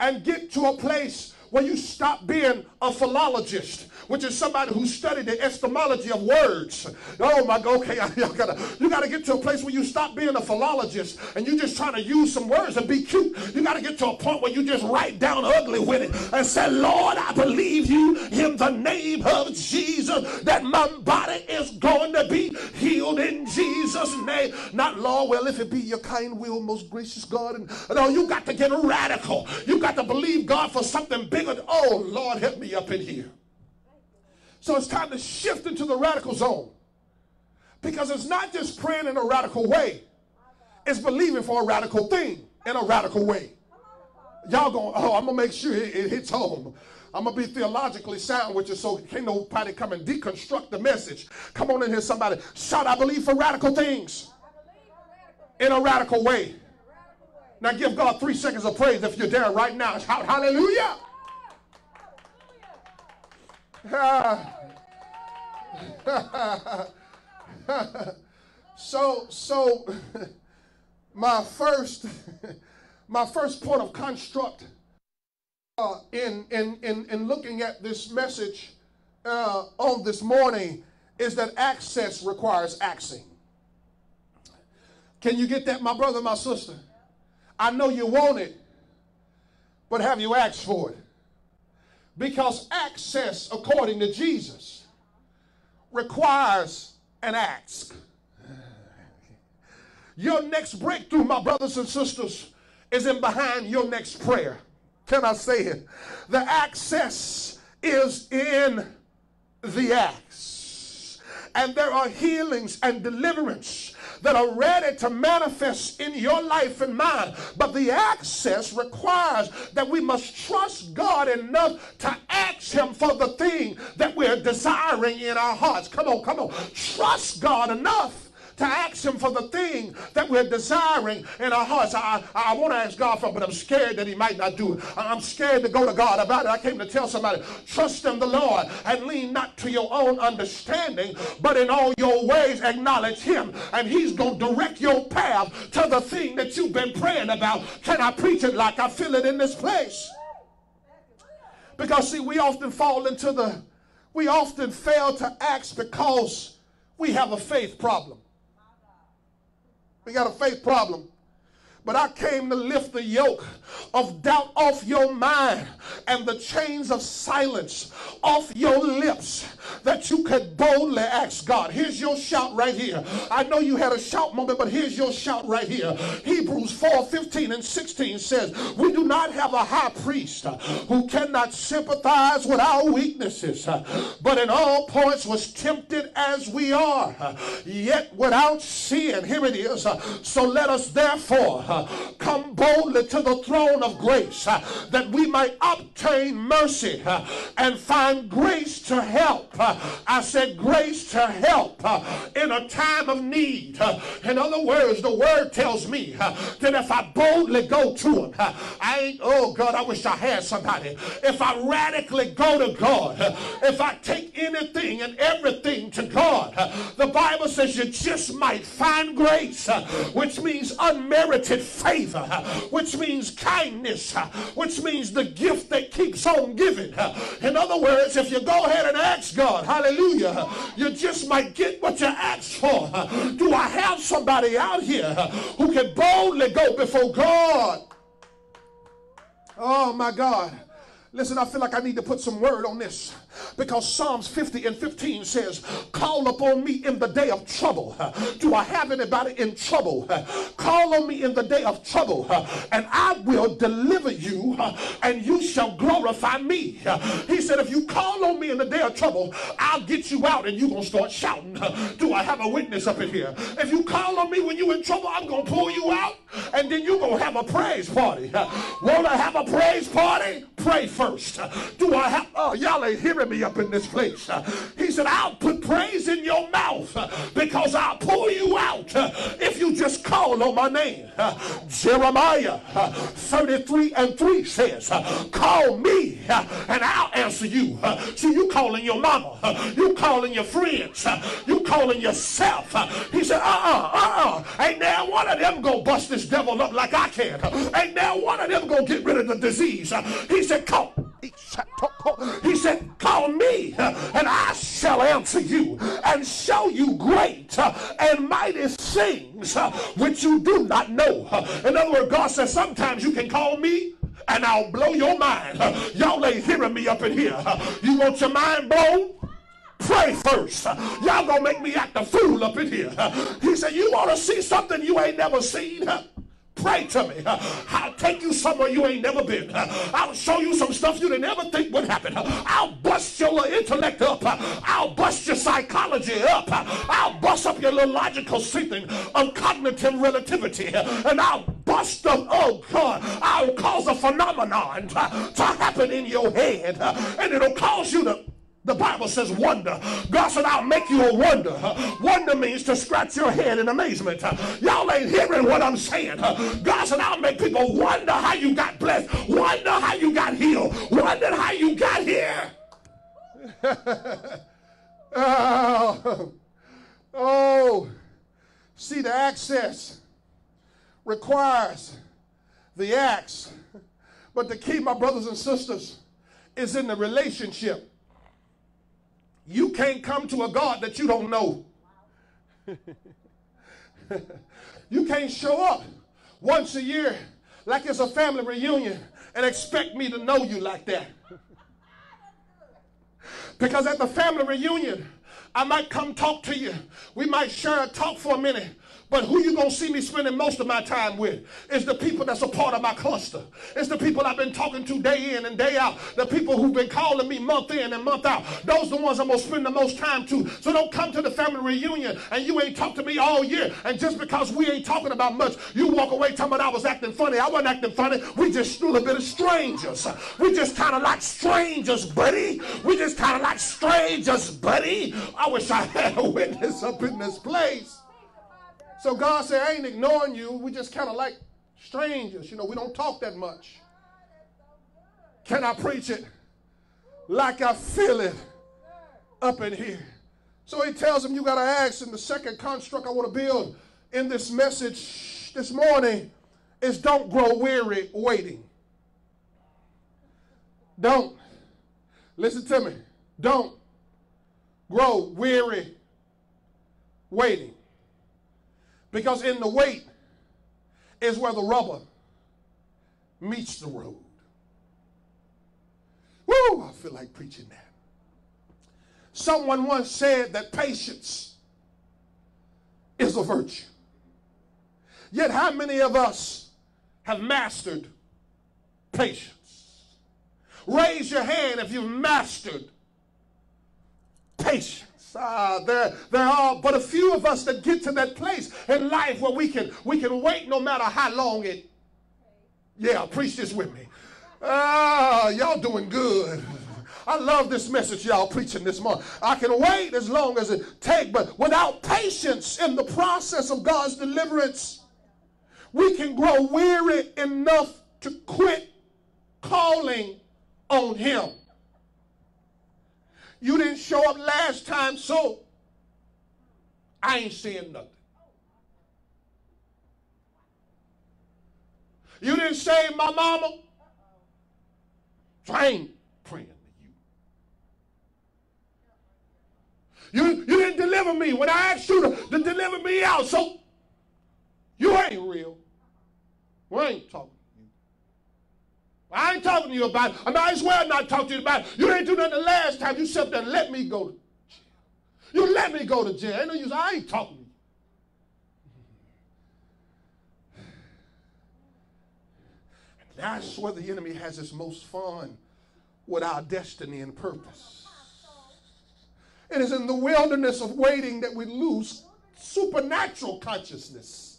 And get to a place where you stop being a philologist, which is somebody who studied the etymology of words. Oh my God, okay, y'all gotta, you gotta get to a place where you stop being a philologist and you just trying to use some words and be cute. You gotta get to a point where you just write down ugly with it and say, Lord, I believe you in the name of Jesus that my body is going to be healed in Jesus' name. Not, Lord, well, if it be your kind will, most gracious God. And no, you got to get radical. You got to believe God for something big Oh, Lord, help me up in here. So it's time to shift into the radical zone. Because it's not just praying in a radical way, it's believing for a radical thing in a radical way. Y'all going, oh, I'm going to make sure it, it hits home. I'm to be theologically sound with you so can't nobody come and deconstruct the message. Come on in here, somebody. Shout, I believe for radical things in a radical way. Now give God three seconds of praise if you're there right now. Shout hallelujah. so so my first my first point of construct uh, in, in in in looking at this message uh, on this morning is that access requires axing. Can you get that, my brother, my sister? I know you want it, but have you asked for it? Because access, according to Jesus, requires an ask. Your next breakthrough, my brothers and sisters, is in behind your next prayer. Can I say it? The access is in the acts. And there are healings and deliverance that are ready to manifest in your life and mine. But the access requires that we must trust God enough to ask Him for the thing that we're desiring in our hearts. Come on, come on. Trust God enough to ask Him for the thing that we're desiring in our hearts. I, I, I want to ask God for it, but I'm scared that He might not do it. I'm scared to go to God about it. I came to tell somebody, trust in the Lord and lean not to your own understanding, but in all your ways acknowledge Him, and He's going to direct your path to the thing that you've been praying about. Can I preach it like I feel it in this place? Because, see, we often fall into the, we often fail to ask because we have a faith problem. We got a faith problem. But I came to lift the yoke of doubt off your mind and the chains of silence off your lips that you could boldly ask God. Here's your shout right here. I know you had a shout moment, but here's your shout right here. Hebrews 4 15 and 16 says, We do not have a high priest uh, who cannot sympathize with our weaknesses, uh, but in all points was tempted as we are, uh, yet without sin. Here it is. So let us therefore come boldly to the throne of grace uh, that we might obtain mercy uh, and find grace to help. Uh, I said grace to help uh, in a time of need. Uh, in other words, the word tells me uh, that if I boldly go to him, I ain't, oh God, I wish I had somebody. If I radically go to God, if I take anything and everything to God, the Bible says you just might find grace, which means unmerited favor, which means kindness, which means the gift that keeps on giving. In other words, if you go ahead and ask God, hallelujah, you just might get what you asked for. Do I have somebody out here who can boldly go before God? Oh my God. Listen, I feel like I need to put some word on this because Psalms 50 and 15 says, Call upon me in the day of trouble. Do I have anybody in trouble? Call on me in the day of trouble, and I will deliver you, and you shall glorify me. He said, If you call on me in the day of trouble, I'll get you out and you're going to start shouting. Do I have a witness up in here? If you call on me when you're in trouble, I'm going to pull you out, and then you're going to have a praise party. Want to have a praise party? Pray first. Do I have, oh, y'all ain't hearing me up in this place. He said, I'll put praise in your mouth because I'll pull you out if you just call on my name. Jeremiah 33 and 3 says, Call me and I'll answer you. See, you calling your mama, you calling your friends, you calling yourself. He said, uh uh, uh uh. Ain't now one of them go bust this devil up like I can. Ain't now one of them go get rid of the disease. He said, Call. He said, Call me, and I shall answer you and show you great uh, and mighty things uh, which you do not know. In other words, God says, Sometimes you can call me and I'll blow your mind. Y'all ain't hearing me up in here. You want your mind blown? Pray first. Y'all gonna make me act a fool up in here. He said, You want to see something you ain't never seen? Pray to me. I'll take you somewhere you ain't never been. I'll show you some stuff you didn't ever think would happen. I'll bust your intellect up. I'll bust your psychology up. I'll bust up your little logical thinking of cognitive relativity. And I'll bust up, oh God, I'll cause a phenomenon to happen in your head. And it'll cause you to the Bible says wonder. God said, I'll make you a wonder. Wonder means to scratch your head in amazement. Y'all ain't hearing what I'm saying. God said, I'll make people wonder how you got blessed. Wonder how you got healed. Wonder how you got here. oh, oh, see, the access requires the acts. But the key, my brothers and sisters, is in the relationship. You can't come to a God that you don't know. you can't show up once a year like it's a family reunion and expect me to know you like that. Because at the family reunion, I might come talk to you. We might share a talk for a minute. But who you gonna see me spending most of my time with is the people that's a part of my cluster. It's the people I've been talking to day in and day out. The people who've been calling me month in and month out. Those are the ones I'm gonna spend the most time to. So don't come to the family reunion and you ain't talked to me all year. And just because we ain't talking about much, you walk away talking about I was acting funny. I wasn't acting funny. We just stole a bit of strangers. We just kind of like strangers, buddy. We just kind of like strangers, buddy. I wish I had a witness up in this place. So God said, I ain't ignoring you. We just kind of like strangers. You know, we don't talk that much. Can I preach it like I feel it up in here? So he tells him, You got to ask. And the second construct I want to build in this message this morning is don't grow weary waiting. Don't. Listen to me. Don't grow weary waiting. Because in the wait is where the rubber meets the road. Woo, I feel like preaching that. Someone once said that patience is a virtue. Yet, how many of us have mastered patience? Raise your hand if you've mastered patience. Uh, there, there are but a few of us that get to that place in life where we can we can wait no matter how long it. Yeah, preach this with me. Ah, y'all doing good. I love this message y'all preaching this morning. I can wait as long as it take, but without patience in the process of God's deliverance, we can grow weary enough to quit calling on Him. You didn't show up last time, so I ain't saying nothing. You didn't save my mama, so I ain't praying to you. You, you didn't deliver me when I asked you to, to deliver me out, so you ain't real. We ain't talking. I ain't talking to you about it. I might as well not talk to you about it. You didn't do nothing the last time. You sat there and let me go to jail. You let me go to jail. Ain't no use. I ain't talking to you. And that's where the enemy has his most fun with our destiny and purpose. It is in the wilderness of waiting that we lose supernatural consciousness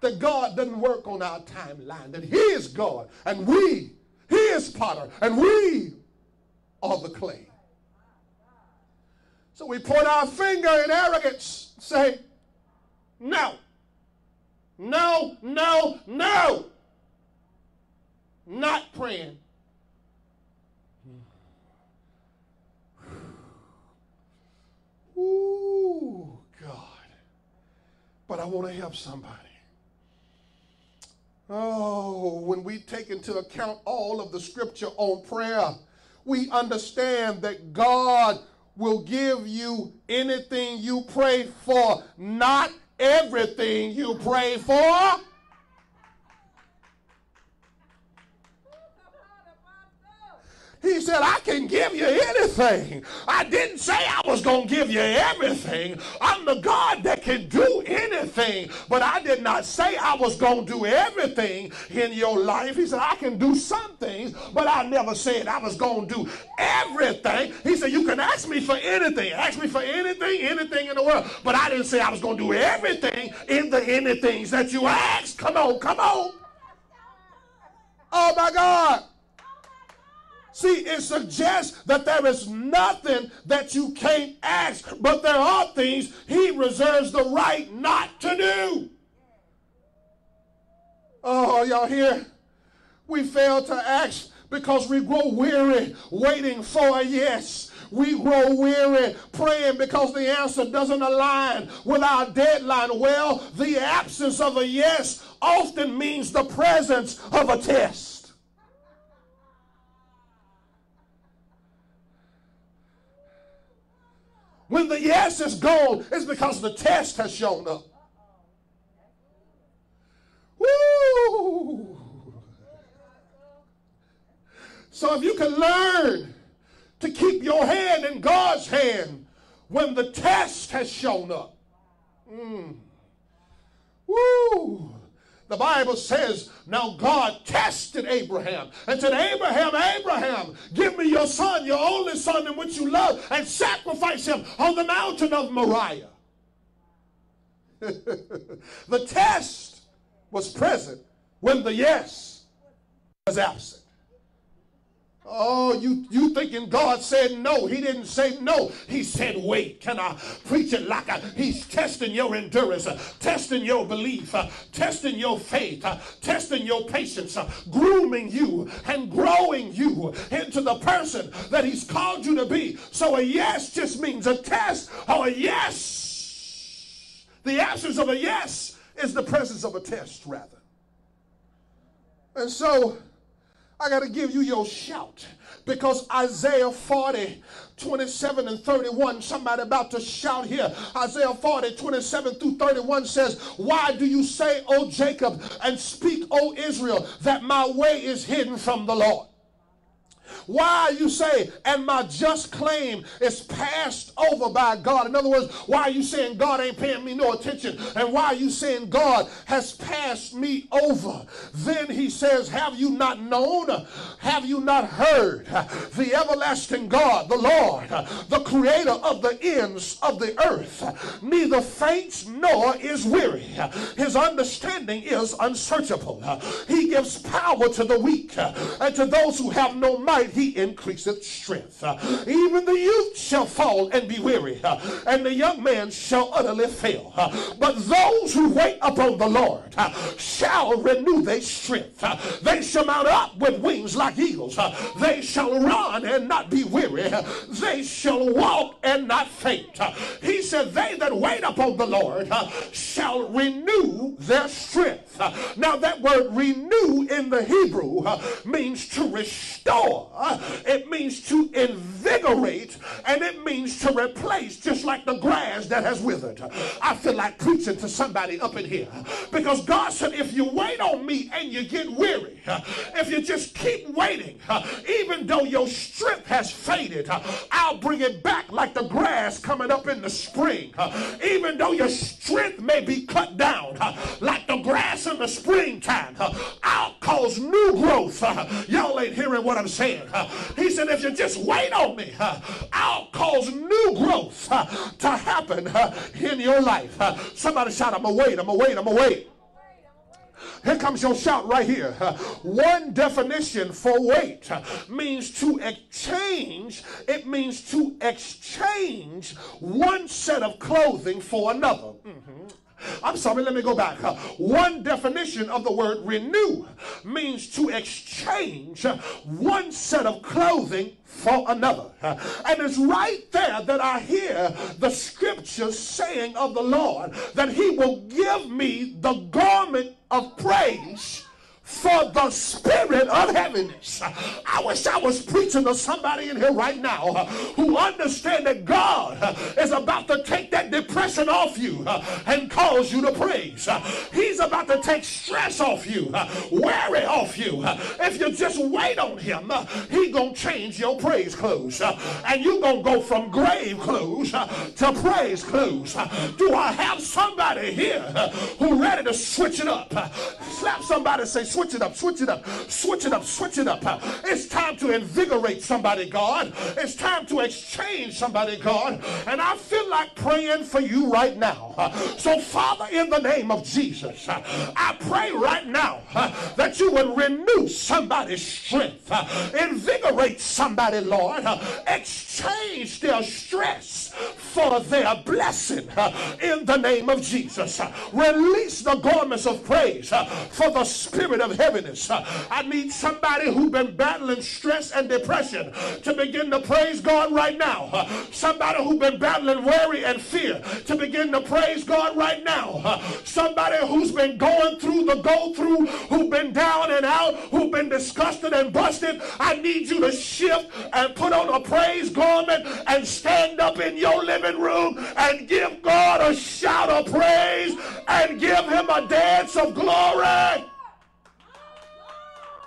that God doesn't work on our timeline, that He is God and we, He is potter and we are the clay. So we point our finger in arrogance, say, no, no, no, no, not praying. Ooh, God. But I want to help somebody. Oh, when we take into account all of the scripture on prayer, we understand that God will give you anything you pray for, not everything you pray for. He said, I can give you anything. I didn't say I was going to give you everything. I'm the God that can do anything. But I did not say I was going to do everything in your life. He said, I can do some things, but I never said I was going to do everything. He said, You can ask me for anything. Ask me for anything, anything in the world. But I didn't say I was going to do everything in the anythings that you asked. Come on, come on. Oh my God. See, it suggests that there is nothing that you can't ask, but there are things he reserves the right not to do. Oh, y'all here? We fail to ask because we grow weary waiting for a yes. We grow weary praying because the answer doesn't align with our deadline. Well, the absence of a yes often means the presence of a test. When the yes is gone, it's because the test has shown up. Woo! So if you can learn to keep your hand in God's hand when the test has shown up, mm, Woo! The Bible says, now God tested Abraham and said, Abraham, Abraham, give me your son, your only son in which you love, and sacrifice him on the mountain of Moriah. the test was present when the yes was absent. Oh, you, you thinking God said no. He didn't say no. He said, wait. Can I preach it like a, he's testing your endurance, uh, testing your belief, uh, testing your faith, uh, testing your patience, uh, grooming you and growing you into the person that he's called you to be. So a yes just means a test or a yes. The absence of a yes is the presence of a test, rather. And so I got to give you your shout because Isaiah 40, 27 and 31, somebody about to shout here. Isaiah 40, 27 through 31 says, Why do you say, O Jacob, and speak, O Israel, that my way is hidden from the Lord? Why you say, and my just claim is passed over by God? In other words, why are you saying God ain't paying me no attention? And why are you saying God has passed me over? Then he says, Have you not known? Have you not heard? The everlasting God, the Lord, the creator of the ends of the earth, neither faints nor is weary. His understanding is unsearchable. He gives power to the weak and to those who have no might might he increaseth strength. Even the youth shall fall and be weary, and the young man shall utterly fail. But those who wait upon the Lord shall renew their strength. They shall mount up with wings like eagles. They shall run and not be weary. They shall walk and not faint. He said, They that wait upon the Lord shall renew their strength. Now, that word renew in the Hebrew means to restore it means to invigorate and it means to replace just like the grass that has withered. I feel like preaching to somebody up in here because God said if you wait on me and you get weary, if you just keep waiting, even though your strength has faded, I'll bring it back like the grass coming up in the spring. Even though your strength may be cut down like the grass in the springtime, I'll cause new growth. Y'all ain't hearing what I'm saying. Uh, he said, if you just wait on me, uh, I'll cause new growth uh, to happen in your life. Somebody shout, I'm going to wait, I'm going to wait, I'm going to wait. Here comes your shout right here. One definition for wait means to exchange. It means to exchange one set of clothing for another. Mm-hmm. I'm sorry, let me go back. One definition of the word renew means to exchange one set of clothing for another. And it's right there that I hear the scripture saying of the Lord that he will give me the garment of praise for the spirit of heaviness. I wish I was preaching to somebody in here right now uh, who understand that God uh, is about to take that depression off you uh, and cause you to praise. He's about to take stress off you, worry off you. If you just wait on him, he gonna change your praise clothes. And you gonna go from grave clothes to praise clothes. Do I have somebody here who ready to switch it up? Slap somebody say, switch it up, switch it up, switch it up, switch it up. It's time to invigorate somebody, God. It's time to exchange somebody, God. And I feel like praying for you right now. So, Father, in the name of Jesus, I pray right now that you would renew somebody's strength, invigorate somebody, Lord, exchange their stress for their blessing uh, in the name of Jesus. Uh, release the garments of praise uh, for the spirit of heaviness. I need somebody who's been battling stress and depression to begin to praise God right now. Somebody who's been battling worry and fear to begin to praise God right now. Somebody who's been going through the go through, who's been down and out, who's been disgusted and busted. I need you to shift and put on a praise garment and stand up in your living room and give God a shout of praise and give him a dance of glory.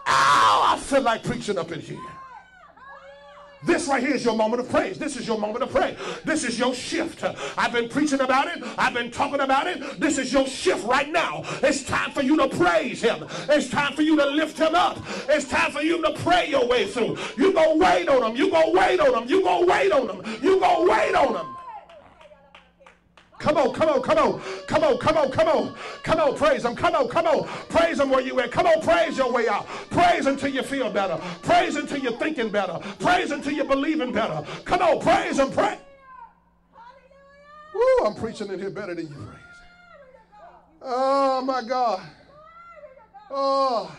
Ow, I feel like preaching up in here. This right here is your moment of praise. This is your moment of praise. This is your shift. I've been preaching about it. I've been talking about it. This is your shift right now. It's time for you to praise him. It's time for you to lift him up. It's time for you to pray your way through. You go wait on him. You go wait on him. You go wait on him. You go wait on him. Come on, come on, come on, come on, come on, come on, come on, praise him, come on, come on, praise him where you at. Come on, praise your way out. Praise until you feel better. Praise until you're thinking better. Praise until you're believing better. Come on, praise him, pray. Woo, I'm preaching in here better than you praise. Oh my God. Oh.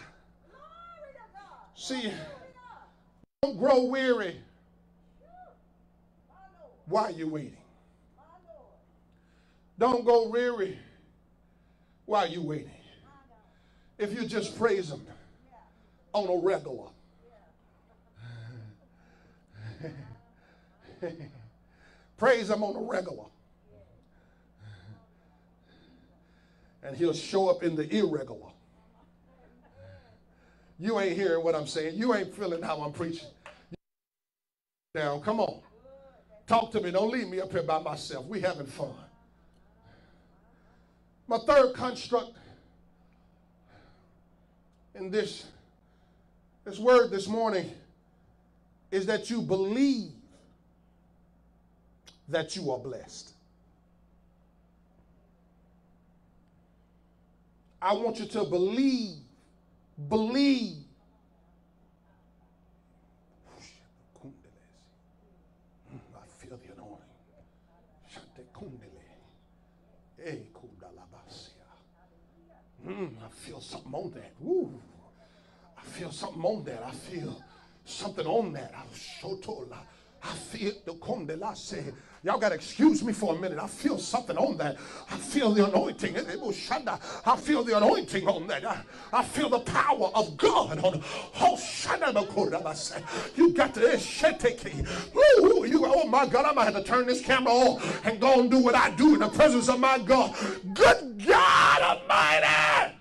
See, don't grow weary while you're waiting. Don't go weary while you're waiting. If you just praise Him on a regular. praise Him on a regular. And He'll show up in the irregular. You ain't hearing what I'm saying. You ain't feeling how I'm preaching. Now, come on. Talk to me. Don't leave me up here by myself. We having fun. My third construct in this, this word this morning is that you believe that you are blessed. I want you to believe, believe. I feel the anointing. Mm, I feel something on that. Woo. I feel something on that. I feel something on that. I'm so told. I feel the condela say. Y'all got to excuse me for a minute. I feel something on that. I feel the anointing. I feel the anointing on that. I, I feel the power of God on. Oh, you got to Ooh, you, oh my God, I'm gonna have to turn this camera off and go and do what I do in the presence of my God. Good God Almighty!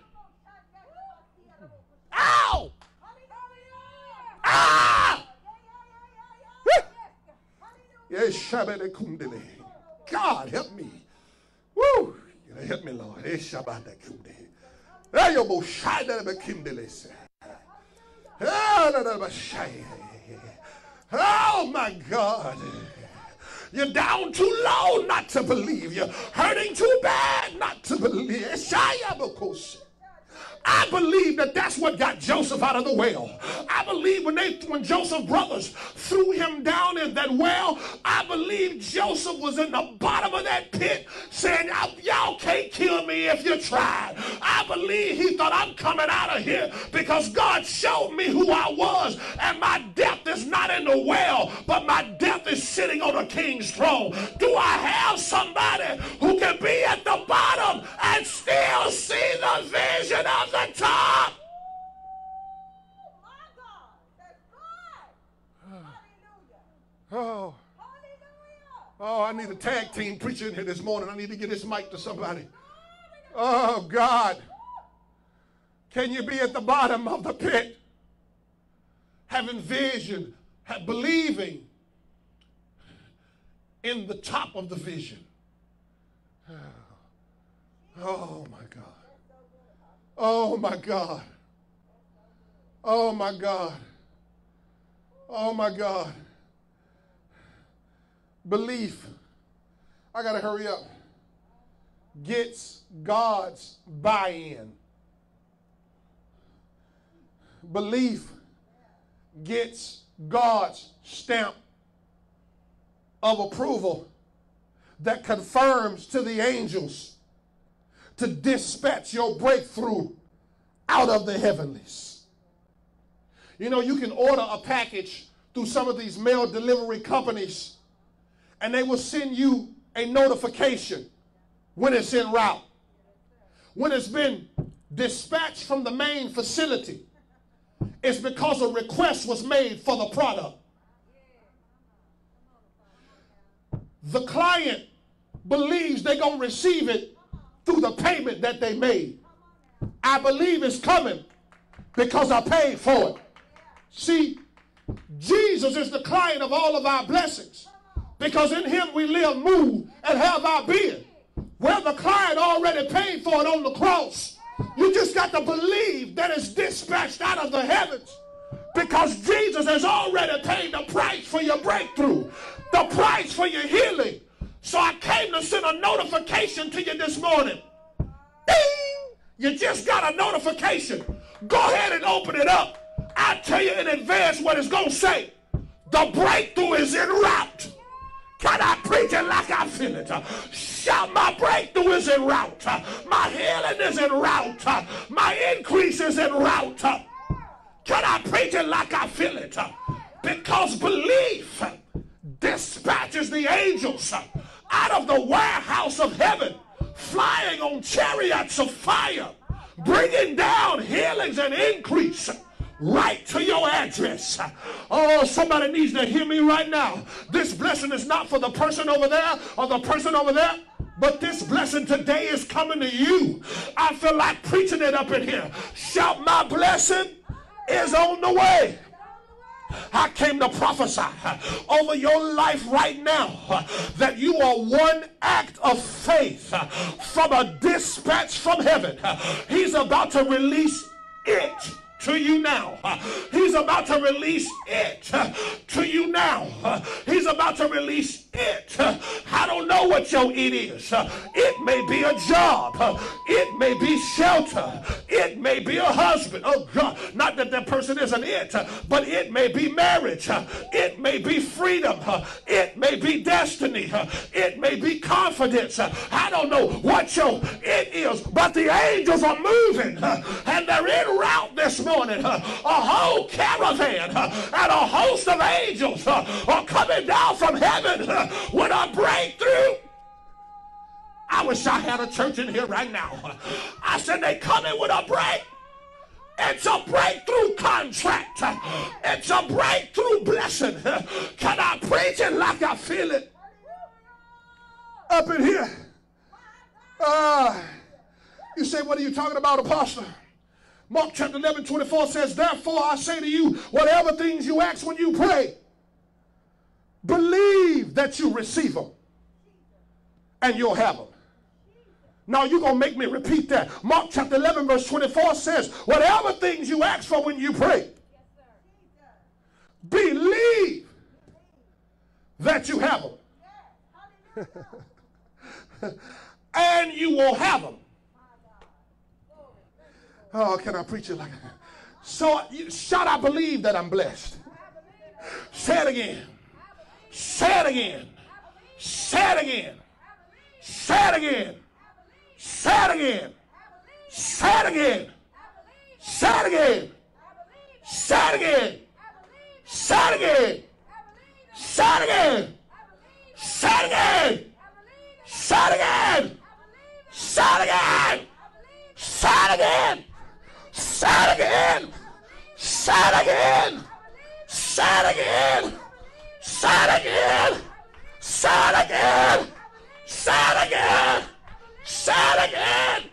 Ow! Ah! God help me. Woo! Help me, Lord. Oh my God. You're down too low not to believe. You're hurting too bad not to believe. I believe that that's what got Joseph out of the well. I believe when they when Joseph's brothers threw him down in that well, I believe Joseph was in the bottom of that pit saying, y'all can't kill me if you try. I believe he thought I'm coming out of here because God showed me who I was and my death is not in the well, but my death is sitting on a king's throne. Do I have somebody who can be at the bottom and still see the vision of the top. Oh. Oh. oh, I need a tag team preacher in here this morning. I need to get this mic to somebody. Oh, God. Can you be at the bottom of the pit? Having vision, believing in the top of the vision. Oh, my God. Oh my God. Oh my God. Oh my God. Belief. I got to hurry up. Gets God's buy in. Belief gets God's stamp of approval that confirms to the angels to dispatch your breakthrough out of the heavenlies. You know, you can order a package through some of these mail delivery companies, and they will send you a notification when it's en route. When it's been dispatched from the main facility, it's because a request was made for the product. The client believes they're going to receive it through the payment that they made. I believe it's coming because I paid for it. See, Jesus is the client of all of our blessings because in him we live, move, and have our being. Well, the client already paid for it on the cross. You just got to believe that it's dispatched out of the heavens because Jesus has already paid the price for your breakthrough, the price for your healing. So I came to send a notification to you this morning. Ding! You just got a notification. Go ahead and open it up. I'll tell you in advance what it's going to say. The breakthrough is en route. Can I preach it like I feel it? Shout, my breakthrough is en route. My healing is en route. My increase is en route. Can I preach it like I feel it? Because belief dispatches the angels out of the warehouse of heaven, flying on chariots of fire, bringing down healings and increase right to your address. Oh, somebody needs to hear me right now. This blessing is not for the person over there or the person over there. But this blessing today is coming to you. I feel like preaching it up in here. Shout, my blessing is on the way. I came to prophesy over your life right now that you are one act of faith from a dispatch from heaven. He's about to release it to you now. He's about to release it to you now. He's about to release it. I don't know what your it is. It may be a job. It may be shelter. It may be a husband. Oh God, not that that person isn't it, but it may be marriage. It may be freedom. It may be destiny. It may be confidence. I don't know what your it is, but the angels are moving and they're en route this morning, a whole caravan and a host of angels are coming down from heaven with a breakthrough. I wish I had a church in here right now. I said they coming with a break. It's a breakthrough contract. It's a breakthrough blessing. Can I preach it like I feel it? Up in here. Uh, you say, what are you talking about, Apostle? Mark chapter 11, 24 says, Therefore I say to you, whatever things you ask when you pray, believe that you receive them and you'll have them. Now you're going to make me repeat that. Mark chapter 11, verse 24 says, Whatever things you ask for when you pray, believe that you have them. and you will have them. Oh, can I preach it like that? So, shout, I believe that I'm blessed. Say it again. Say it again. Say it again. Say it again. Say it again. Say it again. Say it again. Say it again. Say it again. Say it again. Say it again. Say it again. Say it again. Say it again. Say it again. Say it again. Say it again. It again. It again. It again. It again.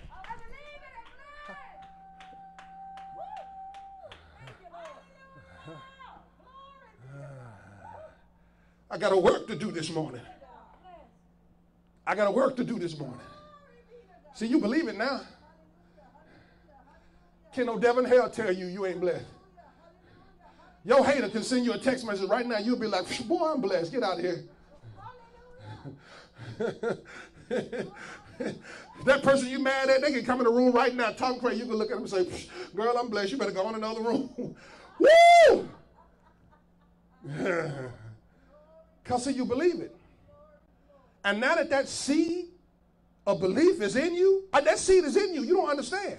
I got a work to do this morning. I got a work to do this morning. See, you believe it now. Can no devil in hell tell you you ain't blessed? Your hater can send you a text message right now. You'll be like, boy, I'm blessed. Get out of here. that person you mad at, they can come in the room right now, talk crazy. You can look at them and say, girl, I'm blessed. You better go in another room. Woo! Because see, you believe it. And now that that seed of belief is in you, uh, that seed is in you. You don't understand.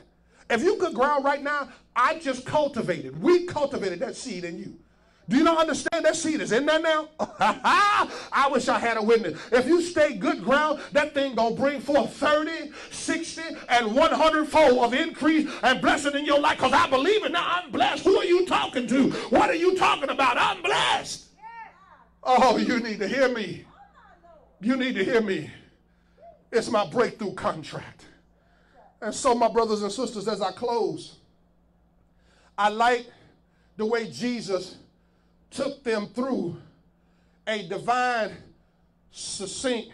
If you could ground right now, I just cultivated. We cultivated that seed in you. Do you not understand that seed is in there now? I wish I had a witness. If you stay good ground, that thing gonna bring forth 30, 60, and 100 fold of increase and blessing in your life. Because I believe it now. I'm blessed. Who are you talking to? What are you talking about? I'm blessed. Oh, you need to hear me. You need to hear me. It's my breakthrough contract. And so, my brothers and sisters, as I close, I like the way Jesus took them through a divine, succinct,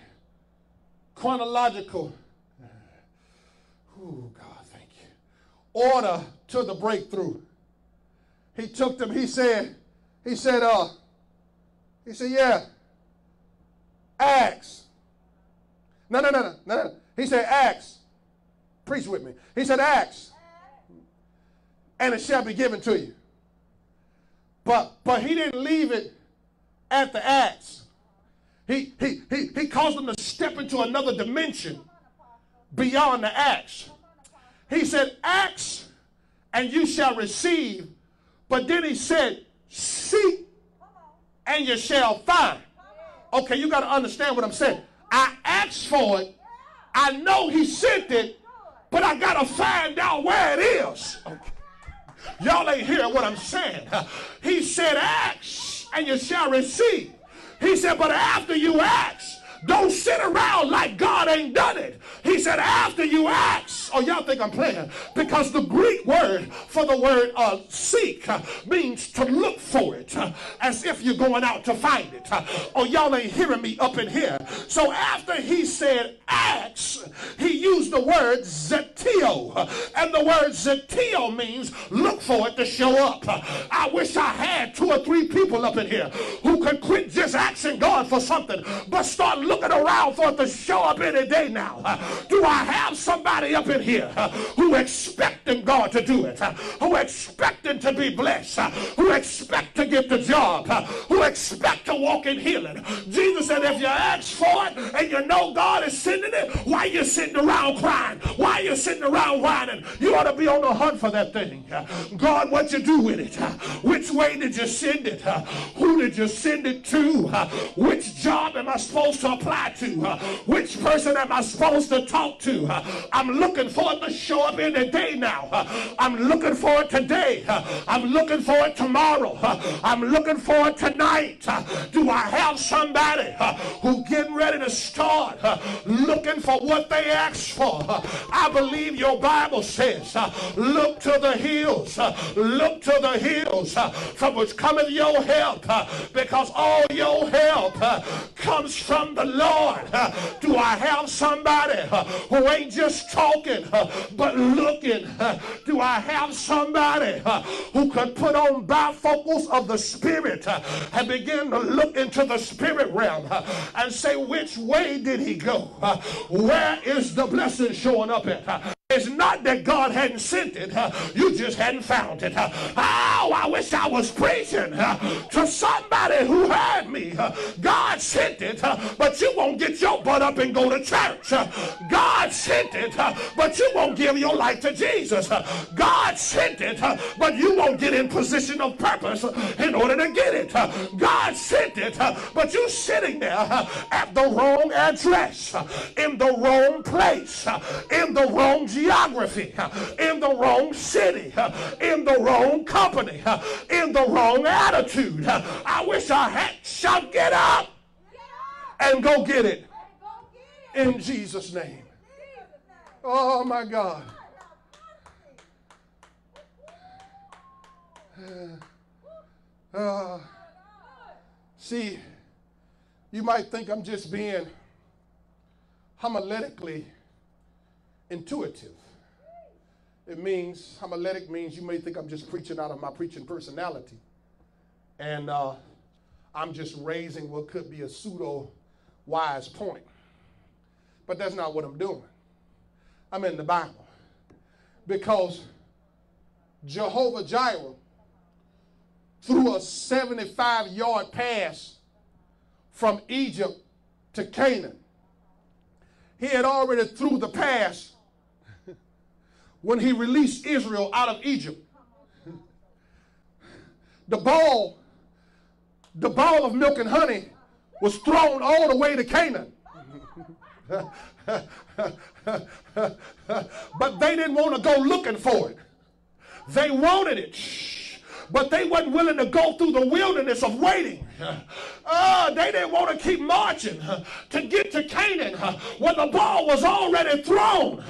chronological, oh God, thank you, order to the breakthrough. He took them, he said, he said, uh, he said, yeah, Acts. No, no, no, no, no, no. He said, Acts. Preach with me. He said, Acts. And it shall be given to you. But but he didn't leave it at the Acts. He he he he caused them to step into another dimension beyond the Acts. He said, Acts, and you shall receive. But then he said, Seek and you shall find. Okay, you got to understand what I'm saying. I asked for it. I know he sent it, but I got to find out where it is. Y'all ain't hearing what I'm saying. He said, Ask and you shall receive. He said, But after you ask, don't sit around like God ain't done it. He said, After you ask, Oh, y'all think I'm playing? Because the Greek word for the word uh, seek uh, means to look for it uh, as if you're going out to find it. Oh, y'all ain't hearing me up in here. So after he said ask, he used the word zeteo. And the word zeteo means look for it to show up. I wish I had two or three people up in here who could quit just asking God for something, but start looking around for it to show up any day now. Do I have somebody up in here who expecting God to do it, who expecting to be blessed, who expect to get the job, who expect to walk in healing. Jesus said, if you ask for it and you know God is sending it, why you sitting around crying? Why you sitting around whining? You ought to be on the hunt for that thing. God, what you do with it? Which way did you send it? Who did you send it to? Which job am I supposed to apply to? Which person am I supposed to talk to? I'm looking for it to show up in the day now. I'm looking for it today. I'm looking for it tomorrow. I'm looking for it tonight. Do I have somebody who getting ready to start looking for what they asked for? I believe your Bible says, look to the hills, look to the hills from which cometh your help because all your help comes from the Lord. Uh, do I have somebody uh, who ain't just talking uh, but looking. Do I have somebody who can put on bifocals of the Spirit and begin to look into the spirit realm and say, which way did he go? Where is the blessing showing up at? It's not that God hadn't sent it, you just hadn't found it. Oh, I wish I was preaching to somebody who heard me. God sent it, but you won't get your butt up and go to church. God sent it, but you won't give your life to Jesus. God sent it, but you won't get in position of purpose in order to get it. God sent it, but you're sitting there at the wrong address, in the wrong place, in the wrong geography, in the wrong city, in the wrong company, in the wrong attitude. I wish I had shout, get up and go get it in Jesus' name. Oh my God. Uh, see, you might think I'm just being homiletically intuitive. It means, homiletic means you may think I'm just preaching out of my preaching personality. And uh, I'm just raising what could be a pseudo wise point. But that's not what I'm doing. I'm in the Bible. Because Jehovah Jireh threw a 75 yard pass from Egypt to Canaan. He had already threw the pass when he released Israel out of Egypt. The ball, the ball of milk and honey was thrown all the way to Canaan. but they didn't want to go looking for it. They wanted it, but they wasn't willing to go through the wilderness of waiting. Uh, they didn't want to keep marching to get to Canaan when the ball was already thrown.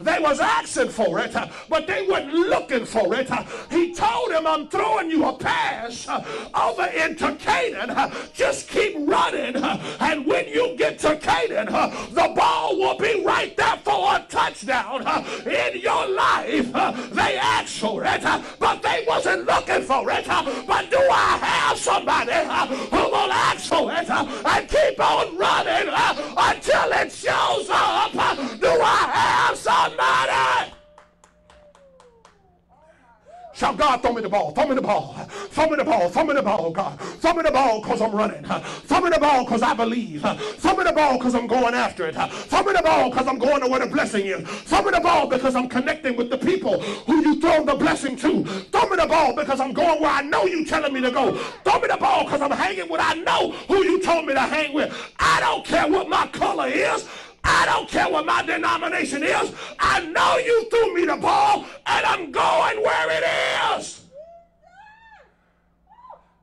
They was asking for it, but they weren't looking for it. He told them, I'm throwing you a pass over into Canaan. Just keep running, and when you get to Canaan, the ball will be right there for a touchdown in your life. They asked for it, but they wasn't looking for it. Uh, but do I have somebody uh, who will ask for it uh, and keep on running until it shows up? Do I have somebody? Shout, God, throw me the ball, throw me the ball, throw me the ball, throw me the ball, God. Throw me the ball because I'm running. Throw me the ball because I believe. Throw me the ball because I'm going after it. Throw me the ball because I'm going to where the blessing is. Throw me the ball because I'm connecting with the people who you throw the blessing to. Throw me the ball because I'm going where I know you telling me to go. Throw me the ball because I'm hanging with I know who you told me to hang with. I don't care what my color is. I don't care what my denomination is. I know you threw me the ball, and I'm going where it is.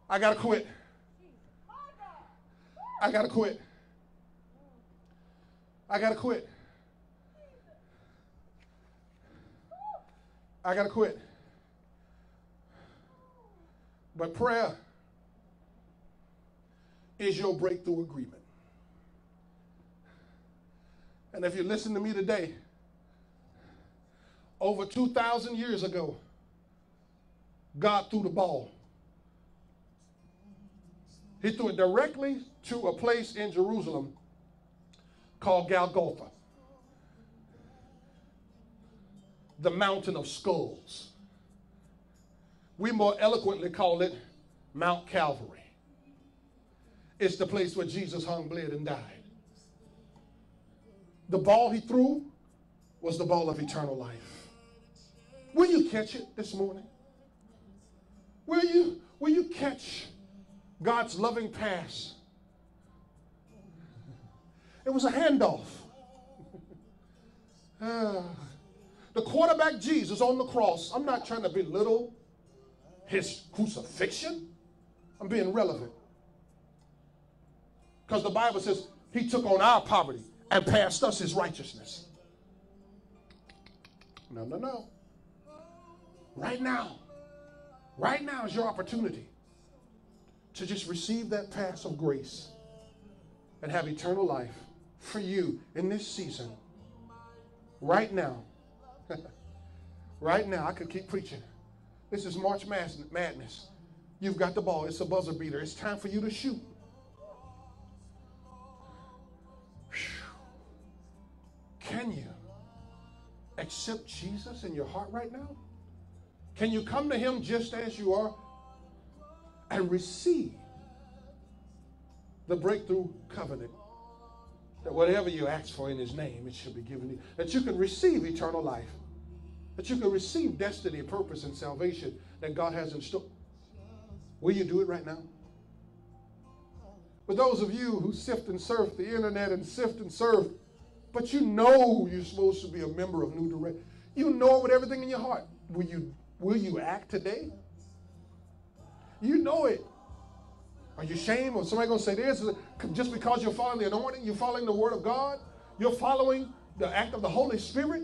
I got to quit. I got to quit. I got to quit. I got to quit. But prayer is your breakthrough agreement. And if you listen to me today, over 2,000 years ago, God threw the ball. He threw it directly to a place in Jerusalem called Golgotha, the mountain of skulls. We more eloquently call it Mount Calvary. It's the place where Jesus hung, bled, and died the ball he threw was the ball of eternal life. Will you catch it this morning? Will you, will you catch God's loving pass? It was a handoff. Uh, the quarterback Jesus on the cross, I'm not trying to belittle his crucifixion. I'm being relevant. Because the Bible says he took on our poverty and passed us his righteousness. No, no, no. Right now, right now is your opportunity to just receive that pass of grace and have eternal life for you in this season. Right now. right now, I could keep preaching. This is March Madness. You've got the ball. It's a buzzer beater. It's time for you to shoot. Can you accept Jesus in your heart right now? Can you come to Him just as you are and receive the breakthrough covenant? That whatever you ask for in His name, it shall be given you. That you can receive eternal life. That you can receive destiny, purpose, and salvation that God has in store. Will you do it right now? For those of you who sift and surf the internet and sift and surf but you know you're supposed to be a member of New Direct. You know it with everything in your heart. Will you, will you act today? You know it. Are you ashamed? Or somebody to say this? Just because you're following the anointing, you're following the word of God, you're following the act of the Holy Spirit?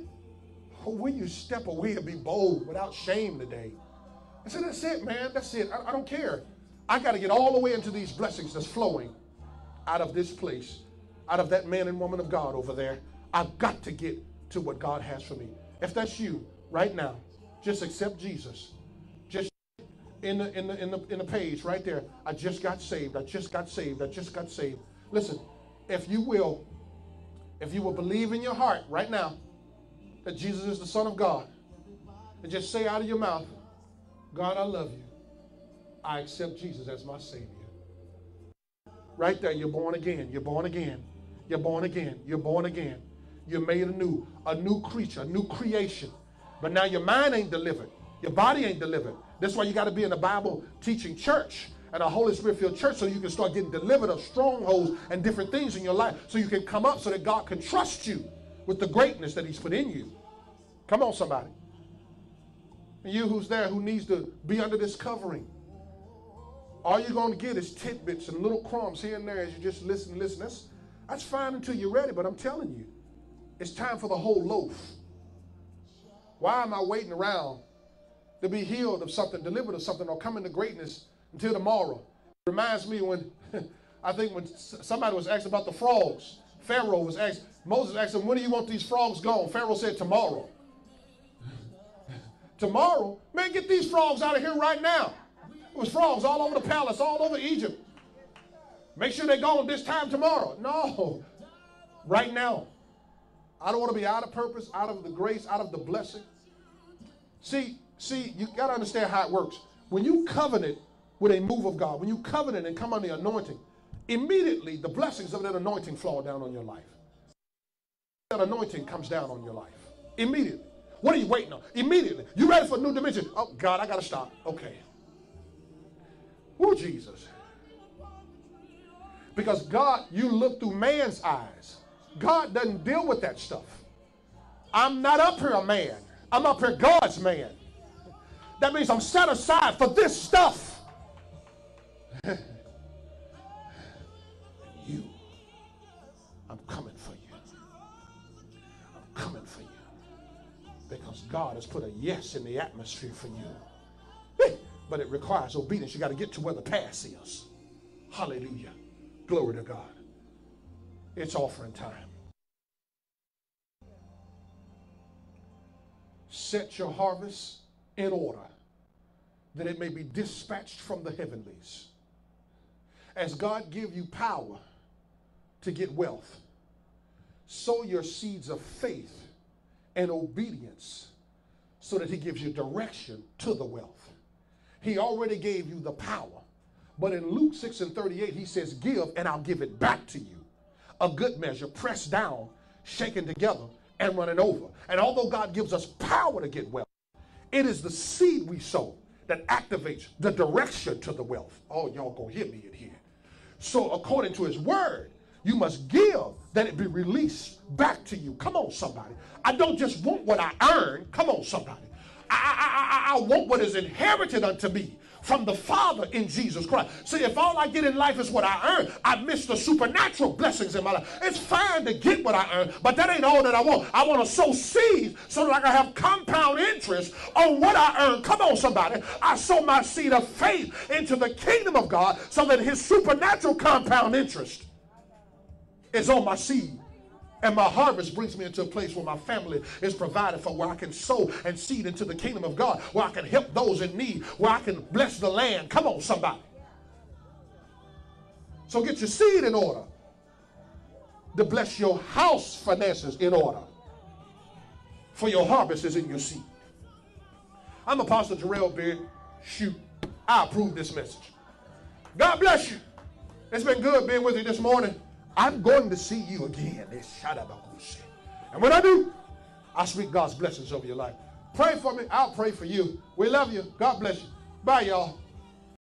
Or will you step away and be bold without shame today? I said, that's it, man. That's it. I, I don't care. I got to get all the way into these blessings that's flowing out of this place out of that man and woman of God over there. I've got to get to what God has for me. If that's you right now, just accept Jesus. Just in the in the in the in the page right there. I just got saved. I just got saved. I just got saved. Listen, if you will, if you will believe in your heart right now that Jesus is the Son of God, and just say out of your mouth, God, I love you. I accept Jesus as my Savior. Right there, you're born again. You're born again. You're born again. You're born again. You're made anew, a new creature, a new creation. But now your mind ain't delivered. Your body ain't delivered. That's why you got to be in a Bible teaching church and a Holy Spirit filled church so you can start getting delivered of strongholds and different things in your life so you can come up so that God can trust you with the greatness that He's put in you. Come on, somebody. You who's there who needs to be under this covering. All you're going to get is tidbits and little crumbs here and there as you just listen listen. That's, that's fine until you're ready, but I'm telling you, it's time for the whole loaf. Why am I waiting around to be healed of something, delivered of something, or come into greatness until tomorrow? It reminds me when I think when somebody was asked about the frogs, Pharaoh was asked, Moses asked him, when do you want these frogs gone? Pharaoh said, tomorrow. tomorrow? Man, get these frogs out of here right now. It was frogs all over the palace, all over Egypt. Make sure they're gone this time tomorrow. No, right now. I don't want to be out of purpose, out of the grace, out of the blessing. See, see, you got to understand how it works. When you covenant with a move of God, when you covenant and come on the anointing, immediately the blessings of that anointing flow down on your life. That anointing comes down on your life. Immediately. What are you waiting on? Immediately. You ready for a new dimension? Oh, God, I got to stop. Okay. Who Jesus? Because God, you look through man's eyes. God doesn't deal with that stuff. I'm not up here a man. I'm up here God's man. That means I'm set aside for this stuff. you, I'm coming for you. I'm coming for you. Because God has put a yes in the atmosphere for you. But it requires obedience. You got to get to where the pass is. Hallelujah. Glory to God. It's offering time. Set your harvest in order that it may be dispatched from the heavenlies. As God give you power to get wealth, sow your seeds of faith and obedience so that he gives you direction to the wealth. He already gave you the power. But in Luke 6 and 38, he says, Give and I'll give it back to you. A good measure, pressed down, shaken together, and running over. And although God gives us power to get wealth, it is the seed we sow that activates the direction to the wealth. Oh, y'all gonna hear me in here. So, according to his word, you must give that it be released back to you. Come on, somebody. I don't just want what I earn. Come on, somebody. I, I, I, I want what is inherited unto me from the Father in Jesus Christ. See, if all I get in life is what I earn, I miss the supernatural blessings in my life. It's fine to get what I earn, but that ain't all that I want. I want to sow seeds so that I can have compound interest on what I earn. Come on, somebody. I sow my seed of faith into the kingdom of God so that his supernatural compound interest is on my seed. And my harvest brings me into a place where my family is provided for, where I can sow and seed into the kingdom of God, where I can help those in need, where I can bless the land. Come on, somebody. So get your seed in order to bless your house finances in order. For your harvest is in your seed. I'm Apostle Jerrell Beard. Shoot, I approve this message. God bless you. It's been good being with you this morning. I'm going to see you again. And when I do, I speak God's blessings over your life. Pray for me. I'll pray for you. We love you. God bless you. Bye, y'all.